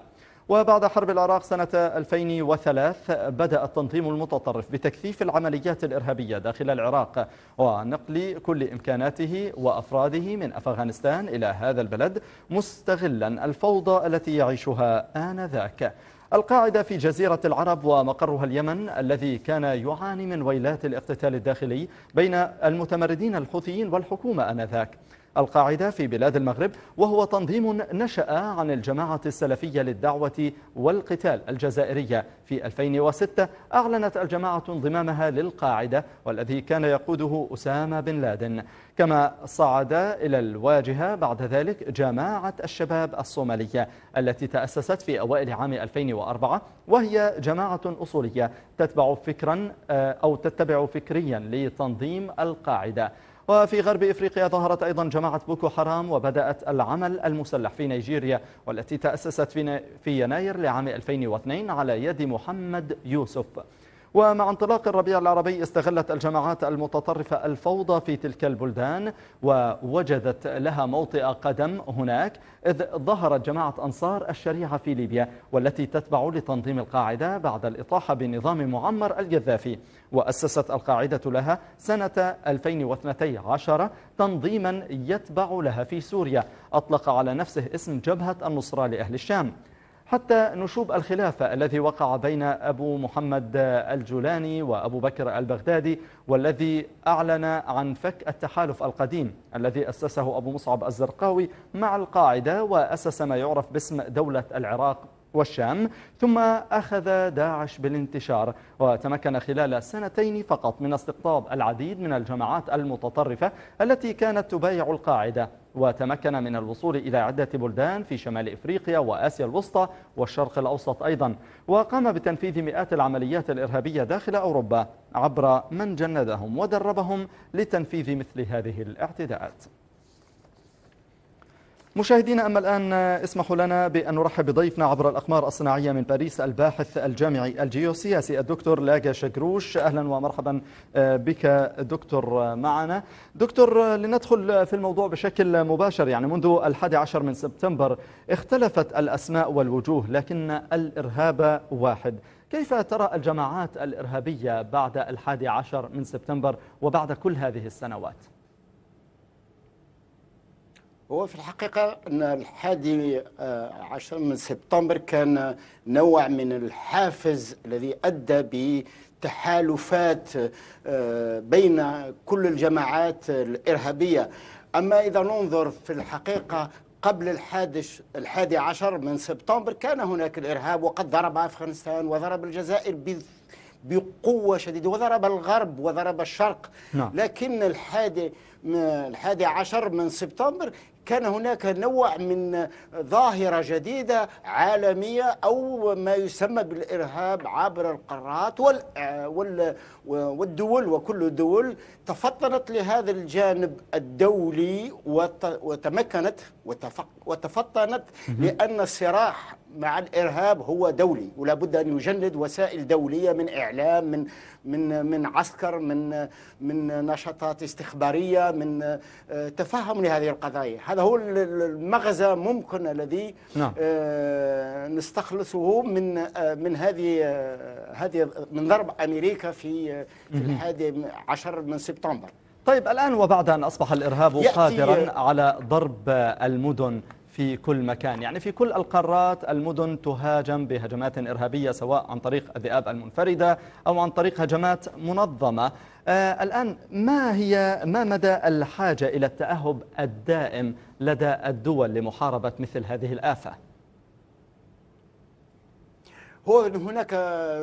وبعد حرب العراق سنة 2003 بدأ التنظيم المتطرف بتكثيف العمليات الإرهابية داخل العراق ونقل كل إمكاناته وأفراده من أفغانستان إلى هذا البلد مستغلا الفوضى التي يعيشها آنذاك. القاعدة في جزيرة العرب ومقرها اليمن الذي كان يعاني من ويلات الاقتتال الداخلي بين المتمردين الحوثيين والحكومة آنذاك. القاعدة في بلاد المغرب وهو تنظيم نشأ عن الجماعة السلفية للدعوة والقتال الجزائرية. في 2006 أعلنت الجماعة انضمامها للقاعدة والذي كان يقوده أسامة بن لادن. كما صعد إلى الواجهة بعد ذلك جماعة الشباب الصومالية التي تأسست في أوائل عام 2004 وهي جماعة أصولية تتبع فكرا أو تتبع فكريا لتنظيم القاعدة. وفي غرب إفريقيا ظهرت أيضا جماعة بوكو حرام وبدأت العمل المسلح في نيجيريا والتي تأسست في يناير لعام 2002 على يد محمد يوسف. ومع انطلاق الربيع العربي استغلت الجماعات المتطرفة الفوضى في تلك البلدان ووجدت لها موطئ قدم هناك إذ ظهرت جماعة أنصار الشريعة في ليبيا والتي تتبع لتنظيم القاعدة بعد الإطاحة بنظام معمر القذافي وأسست القاعدة لها سنة 2012 تنظيما يتبع لها في سوريا. أطلق على نفسه اسم جبهة النصرة لأهل الشام. حتى نشوب الخلافة الذي وقع بين أبو محمد الجولاني وأبو بكر البغدادي والذي أعلن عن فك التحالف القديم الذي أسسه أبو مصعب الزرقاوي مع القاعدة وأسس ما يعرف باسم دولة العراق والشام ثم أخذ داعش بالانتشار وتمكن خلال سنتين فقط من استقطاب العديد من الجماعات المتطرفة التي كانت تبايع القاعدة. وتمكن من الوصول إلى عدة بلدان في شمال إفريقيا وآسيا الوسطى والشرق الأوسط أيضا. وقام بتنفيذ مئات العمليات الإرهابية داخل أوروبا عبر من جندهم ودربهم لتنفيذ مثل هذه الاعتداءات. مشاهدينا أما الآن اسمحوا لنا بأن نرحب بضيفنا عبر الأقمار الصناعية من باريس الباحث الجامعي الجيوسياسي الدكتور لاجا شكروش. أهلا ومرحبا بك دكتور معنا. دكتور لندخل في الموضوع بشكل مباشر. يعني منذ الحادي عشر من سبتمبر اختلفت الأسماء والوجوه لكن الإرهاب واحد. كيف ترى الجماعات الإرهابية بعد الحادي عشر من سبتمبر وبعد كل هذه السنوات؟ هو في الحقيقة أن الحادي عشر من سبتمبر كان نوع من الحافز الذي أدى بتحالفات بين كل الجماعات الإرهابية أما إذا ننظر في الحقيقة قبل الحادش الحادي عشر من سبتمبر كان هناك الإرهاب وقد ضرب أفغانستان وضرب الجزائر بقوة شديدة وضرب الغرب وضرب الشرق نعم. لكن الحادي الحادي عشر من سبتمبر كان هناك نوع من ظاهرة جديدة عالمية أو ما يسمى بالإرهاب عبر القارات والدول وكل الدول تفطنت لهذا الجانب الدولي وتمكنت وتفطنت لأن الصراع مع الإرهاب هو دولي ولا بد أن يجند وسائل دولية من إعلام من من من عسكر من من نشاطات استخبارية من تفهم لهذه القضايا. هذا هو المغزى ممكن الذي نعم. نستخلصه من من هذه هذه من ضرب أمريكا في في الحادي عشر من سبتمبر. طيب الآن وبعد أن أصبح الإرهاب قادرا على ضرب المدن في كل مكان. يعني في كل القارات المدن تهاجم بهجمات إرهابية سواء عن طريق الذئاب المنفردة أو عن طريق هجمات منظمة. آه الآن ما هي ما مدى الحاجة إلى التأهب الدائم لدى الدول لمحاربة مثل هذه الآفة؟ هو هناك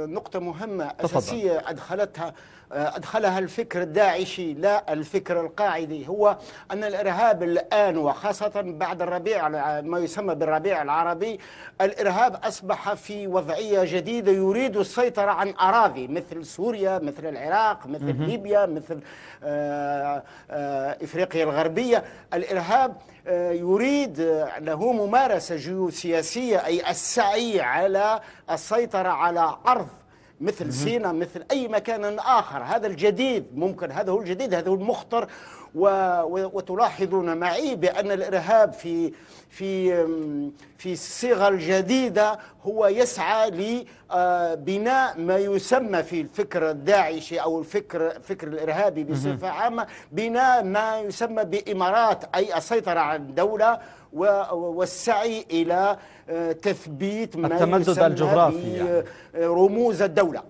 نقطة مهمة أساسية أدخلتها. أدخلها الفكر الداعشي لا الفكر القاعدي. هو أن الإرهاب الآن وخاصة بعد الربيع ما يسمى بالربيع العربي الإرهاب أصبح في وضعية جديدة يريد السيطرة عن أراضي مثل سوريا مثل العراق مثل ليبيا مثل إفريقيا الغربية. الإرهاب يريد له ممارسة جيوسياسية أي السعي على السيطرة على أرض مثل سينا مثل أي مكان آخر. هذا الجديد ممكن هذا هو الجديد هذا هو المخطر. وتلاحظون معي بأن الإرهاب في في في الصيغة الجديدة هو يسعى لبناء ما يسمى في الفكر الداعشي أو الفكر فكر الإرهابي بصفة عامة بناء ما يسمى بإمارات أي السيطرة على الدولة والسعي إلى تثبيت ما التمدد الجغرافي يعني. رموز الدولة.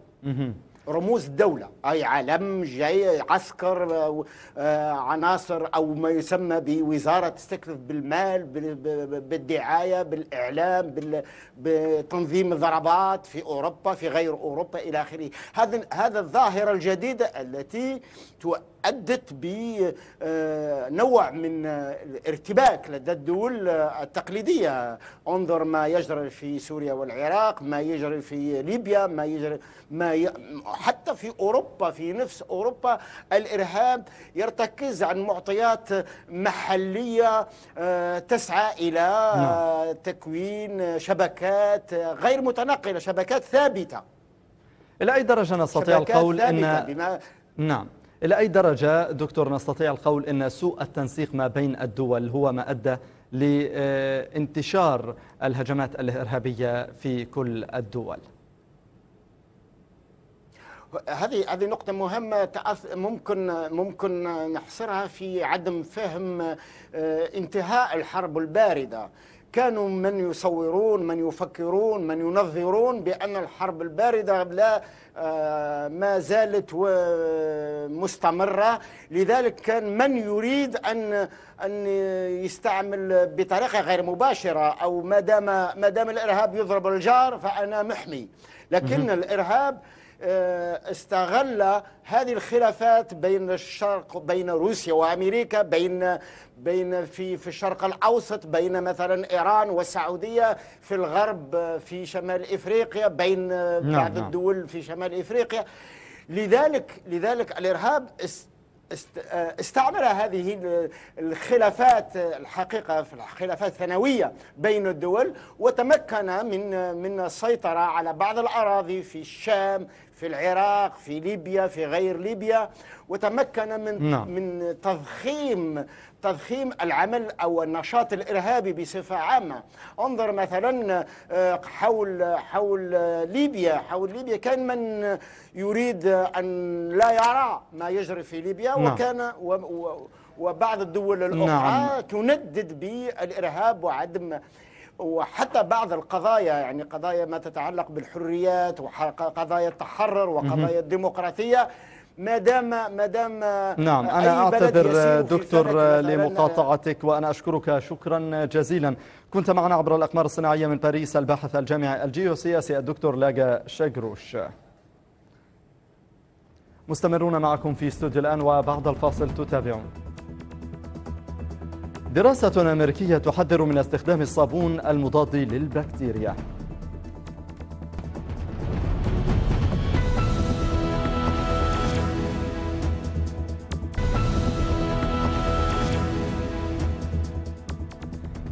رموز الدولة. أي علم جاي عسكر عناصر أو ما يسمى بوزارة تستكلف بالمال بالدعاية بالإعلام بتنظيم الضربات في أوروبا في غير أوروبا إلى آخره. هذا هذا الظاهرة الجديدة التي أدت بنوع من الارتباك لدى الدول التقليدية. انظر ما يجري في سوريا والعراق ما يجري في ليبيا ما يجري ما ي... حتى في أوروبا في نفس أوروبا الإرهاب يرتكز عن معطيات محلية تسعى إلى تكوين شبكات غير متنقلة شبكات ثابتة. إلى أي درجة نستطيع القول أن بما نعم. إلى أي درجة دكتور نستطيع القول أن سوء التنسيق ما بين الدول هو ما أدى لانتشار الهجمات الإرهابية في كل الدول؟ هذه هذه نقطة مهمة ممكن ممكن نحصرها في عدم فهم آه، انتهاء الحرب الباردة. كانوا من يصورون من يفكرون من ينظرون بأن الحرب الباردة لا آه، ما زالت مستمرة لذلك كان من يريد أن أن يستعمل بطريقة غير مباشرة أو ما دام ما دام الإرهاب يضرب الجار فأنا محمي لكن. الإرهاب استغل هذه الخلافات بين الشرق بين روسيا وأمريكا بين بين في في الشرق الأوسط بين مثلا إيران والسعودية في الغرب آه، في شمال إفريقيا بين آه، نعم، بعض نعم. الدول في شمال إفريقيا لذلك لذلك الإرهاب آه، استعمل هذه ال- الخلافات آه، الحقيقة في الخلافات الثانوية بين الدول وتمكن من من السيطرة على بعض الأراضي في الشام في العراق في ليبيا في غير ليبيا وتمكن من نعم. من تضخيم تضخيم العمل أو النشاط الإرهابي بصفة عامة انظر مثلا آه، حول حول ليبيا حول ليبيا كان من يريد أن لا يرى ما يجري في ليبيا نعم. وكان و و وبعض الدول الأخرى نعم. تندد بالإرهاب وعدم وحتى بعض القضايا يعني قضايا ما تتعلق بالحريات وقضايا التحرر وقضايا الديمقراطية ما دام ما دام نعم يسير في دكتور لمقاطعتك وأنا أشكرك شكرا جزيلا. كنت معنا عبر الأقمار الصناعية من باريس الباحث الجامعي الجيوسياسي الدكتور لاجا شجروش. مستمرون معكم في استوديو الآن وبعد الفاصل تتابعون. دراسة أمريكية تحذر من استخدام الصابون المضاد للبكتيريا.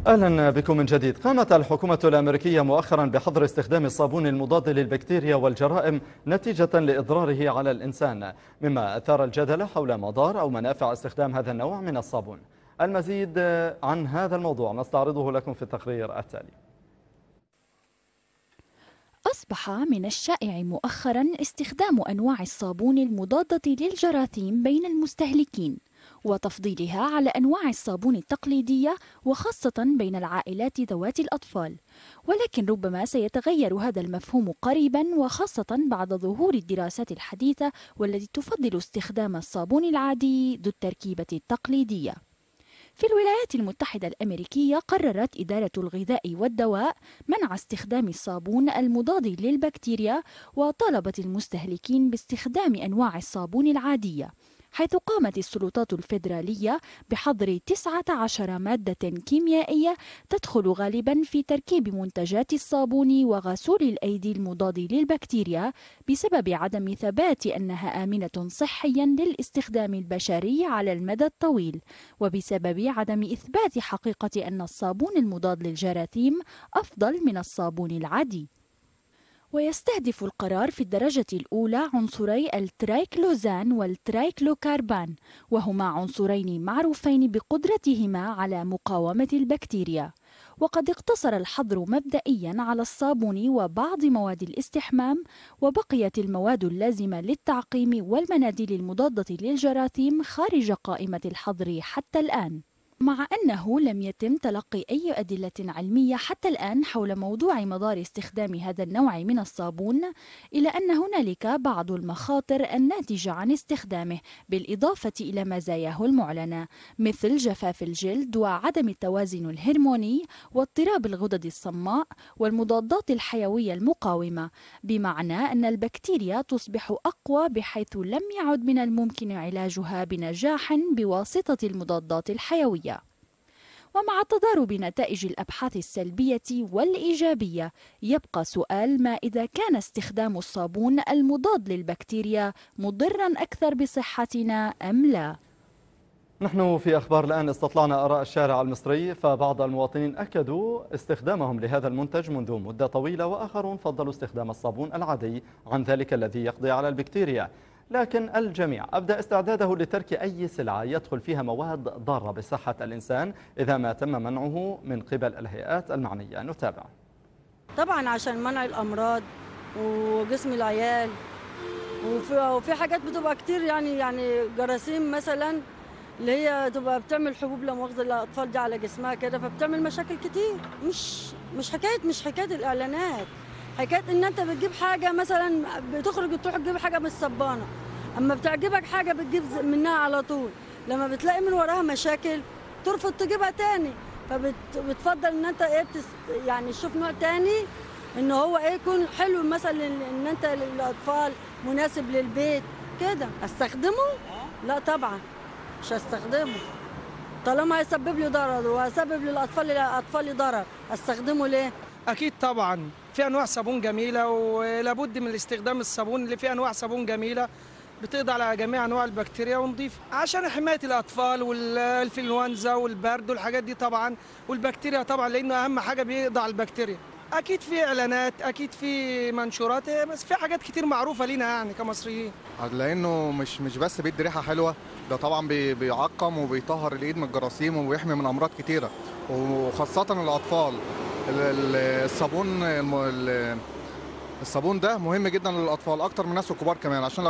أهلا بكم من جديد. قامت الحكومة الأمريكية مؤخرا بحظر استخدام الصابون المضاد للبكتيريا والجرائم نتيجة لإضراره على الإنسان مما أثار الجدل حول مضار أو منافع استخدام هذا النوع من الصابون. المزيد عن هذا الموضوع. نستعرضه لكم في التقرير التالي. أصبح من الشائع مؤخرا استخدام أنواع الصابون المضادة للجراثيم بين المستهلكين وتفضيلها على أنواع الصابون التقليدية وخاصة بين العائلات ذوات الأطفال. ولكن ربما سيتغير هذا المفهوم قريبا وخاصة بعد ظهور الدراسات الحديثة والتي تفضل استخدام الصابون العادي ذو التركيبة التقليدية. في الولايات المتحدة الأمريكية قررت إدارة الغذاء والدواء منع استخدام الصابون المضاد للبكتيريا وطالبت المستهلكين باستخدام أنواع الصابون العادية. حيث قامت السلطات الفيدرالية بحظر 19 مادة كيميائية تدخل غالبا في تركيب منتجات الصابون وغسول الأيدي المضاد للبكتيريا بسبب عدم ثبات أنها آمنة صحيا للاستخدام البشري على المدى الطويل وبسبب عدم إثبات حقيقة أن الصابون المضاد للجراثيم أفضل من الصابون العادي. ويستهدف القرار في الدرجة الأولى عنصري الترايكلوزان والترايكلوكاربان وهما عنصرين معروفين بقدرتهما على مقاومة البكتيريا. وقد اقتصر الحظر مبدئيا على الصابون وبعض مواد الاستحمام وبقيت المواد اللازمة للتعقيم والمناديل المضادة للجراثيم خارج قائمة الحظر حتى الآن. مع أنه لم يتم تلقي أي أدلة علمية حتى الآن حول موضوع مضار استخدام هذا النوع من الصابون إلا أن هنالك بعض المخاطر الناتجة عن استخدامه بالإضافة إلى مزاياه المعلنة مثل جفاف الجلد وعدم التوازن الهرموني واضطراب الغدد الصماء والمضادات الحيوية المقاومة بمعنى أن البكتيريا تصبح أقوى بحيث لم يعد من الممكن علاجها بنجاح بواسطة المضادات الحيوية. ومع تضارب نتائج الأبحاث السلبية والإيجابية يبقى سؤال ما إذا كان استخدام الصابون المضاد للبكتيريا مضرا أكثر بصحتنا أم لا؟ نحن في أخبار الآن استطلعنا آراء الشارع المصري فبعض المواطنين أكدوا استخدامهم لهذا المنتج منذ مدة طويلة وآخرون فضلوا استخدام الصابون العادي عن ذلك الذي يقضي على البكتيريا. لكن الجميع أبدأ استعداده لترك أي سلعة يدخل فيها مواد ضارة بصحة الإنسان إذا ما تم منعه من قبل الهيئات المعنية. نتابع. طبعا عشان منع الأمراض وجسم العيال وفي, وفي حاجات بتبقى كتير يعني يعني جراثيم مثلا اللي هي تبقى بتعمل حبوب لا مؤاخذه للاطفال دي على جسمها كده فبتعمل مشاكل كتير. مش مش حكايه مش حكاية الإعلانات. حكاية إن أنت بتجيب حاجة مثلا بتخرج تروح تجيب حاجة من الصبانة. أما بتعجبك حاجة بتجيب منها على طول. لما بتلاقي من وراها مشاكل ترفض تجيبها تاني. فبتفضل إن أنت إيه بتس يعني تشوف نوع تاني إن هو إيه يكون حلو مثلا ان أنت للأطفال مناسب للبيت. كده. أستخدمه؟ لا طبعا. مش هستخدمه. طالما هيسبب لي ضرر وهيسبب للأطفال الاطفالي ضرر أستخدمه ليه؟ أكيد طبعا. في أنواع صابون جميلة ولابد من استخدام الصابون اللي فيه أنواع صابون جميلة بتقضي على جميع أنواع البكتيريا ونضيف عشان حماية الأطفال والإنفلونزا والبرد والحاجات دي طبعا والبكتيريا طبعا لأنه أهم حاجة بيقضي على البكتيريا. أكيد في إعلانات أكيد في منشورات بس في حاجات كتير معروفة لينا يعني كمصريين. لأنه مش مش بس بيدي ريحة حلوة ده طبعا بي- بيعقم وبيطهر الإيد من الجراثيم وبيحمي من أمراض كتيرة وخاصة الأطفال. ال- ال- الصابون الصابون ده مهم جدا للأطفال أكتر من الناس الكبار كمان عشان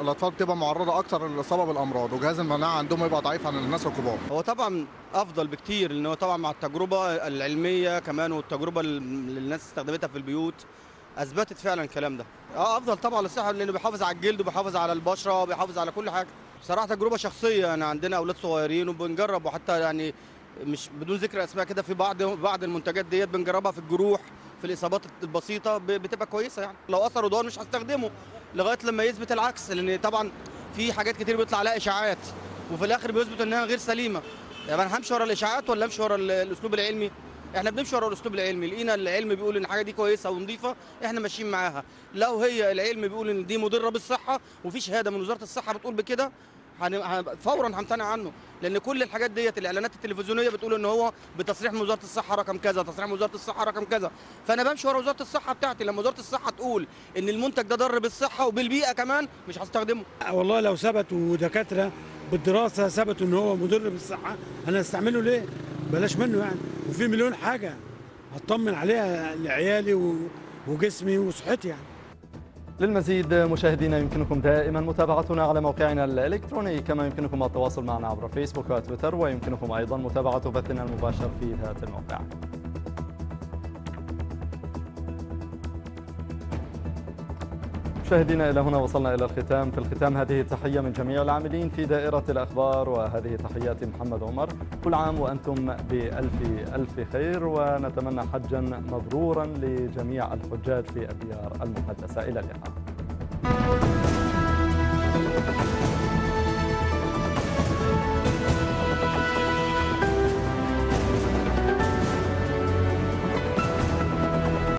الأطفال بتبقى معرضة أكتر للإصابة بالأمراض وجهاز المناعة عندهم يبقى ضعيف عن الناس الكبار. هو طبعا أفضل بكتير لأنه طبعا مع التجربة العلمية كمان والتجربة اللي الناس استخدمتها في البيوت أثبتت فعلا الكلام ده. آه أفضل طبعا للصحة لأنه بيحافظ على الجلد وبيحافظ على البشرة وبيحافظ على كل حاجة. بصراحة تجربة شخصية يعني عندنا أولاد صغيرين وبنجرب وحتى يعني مش بدون ذكر أسماء كده في بعض بعض المنتجات ديت بنجربها في الجروح في الإصابات البسيطة بتبقى كويسة يعني. لو أثر ضار مش هستخدمه لغاية لما يثبت العكس لأن طبعا في حاجات كتير بيطلع عليها إشاعات وفي الآخر بيثبت إنها غير سليمة. يعني أنا همشي ورا الإشاعات ولا امشي ورا ال- الأسلوب العلمي؟ إحنا بنمشي ورا الأسلوب العلمي. لقينا العلم بيقول إن الحاجة دي كويسة ونظيفة إحنا ماشيين معاها. لو هي العلم بيقول إن دي مضرة بالصحة وفي شهادة من وزارة الصحة بتقول بكده فورا همتنع عنه لأن كل الحاجات ديت الإعلانات التلفزيونية بتقول إن هو بتصريح من وزارة الصحة رقم كذا تصريح من وزارة الصحة رقم كذا. فأنا بمشي ورا وزارة الصحة بتاعتي لما وزارة الصحة تقول إن المنتج ده ضر بالصحة وبالبيئة كمان مش هستخدمه. والله لو ثبتوا دكاتره بالدراسة ثبتوا إن هو مضر بالصحة أنا استعمله ليه؟ بلاش منه يعني. وفي مليون حاجة هطمن عليها لعيالي وجسمي وصحتي يعني. للمزيد مشاهدينا يمكنكم دائما متابعتنا على موقعنا الإلكتروني كما يمكنكم التواصل معنا عبر فيسبوك وتويتر ويمكنكم أيضا متابعة بثنا المباشر في ذات الموقع. مشاهدينا إلى هنا وصلنا إلى الختام. في الختام هذه تحية من جميع العاملين في دائرة الأخبار وهذه تحيات محمد عمر. كل عام وأنتم بألف ألف خير ونتمنى حجا مبرورا لجميع الحجاج في الديار المقدسة إلى اللقاء.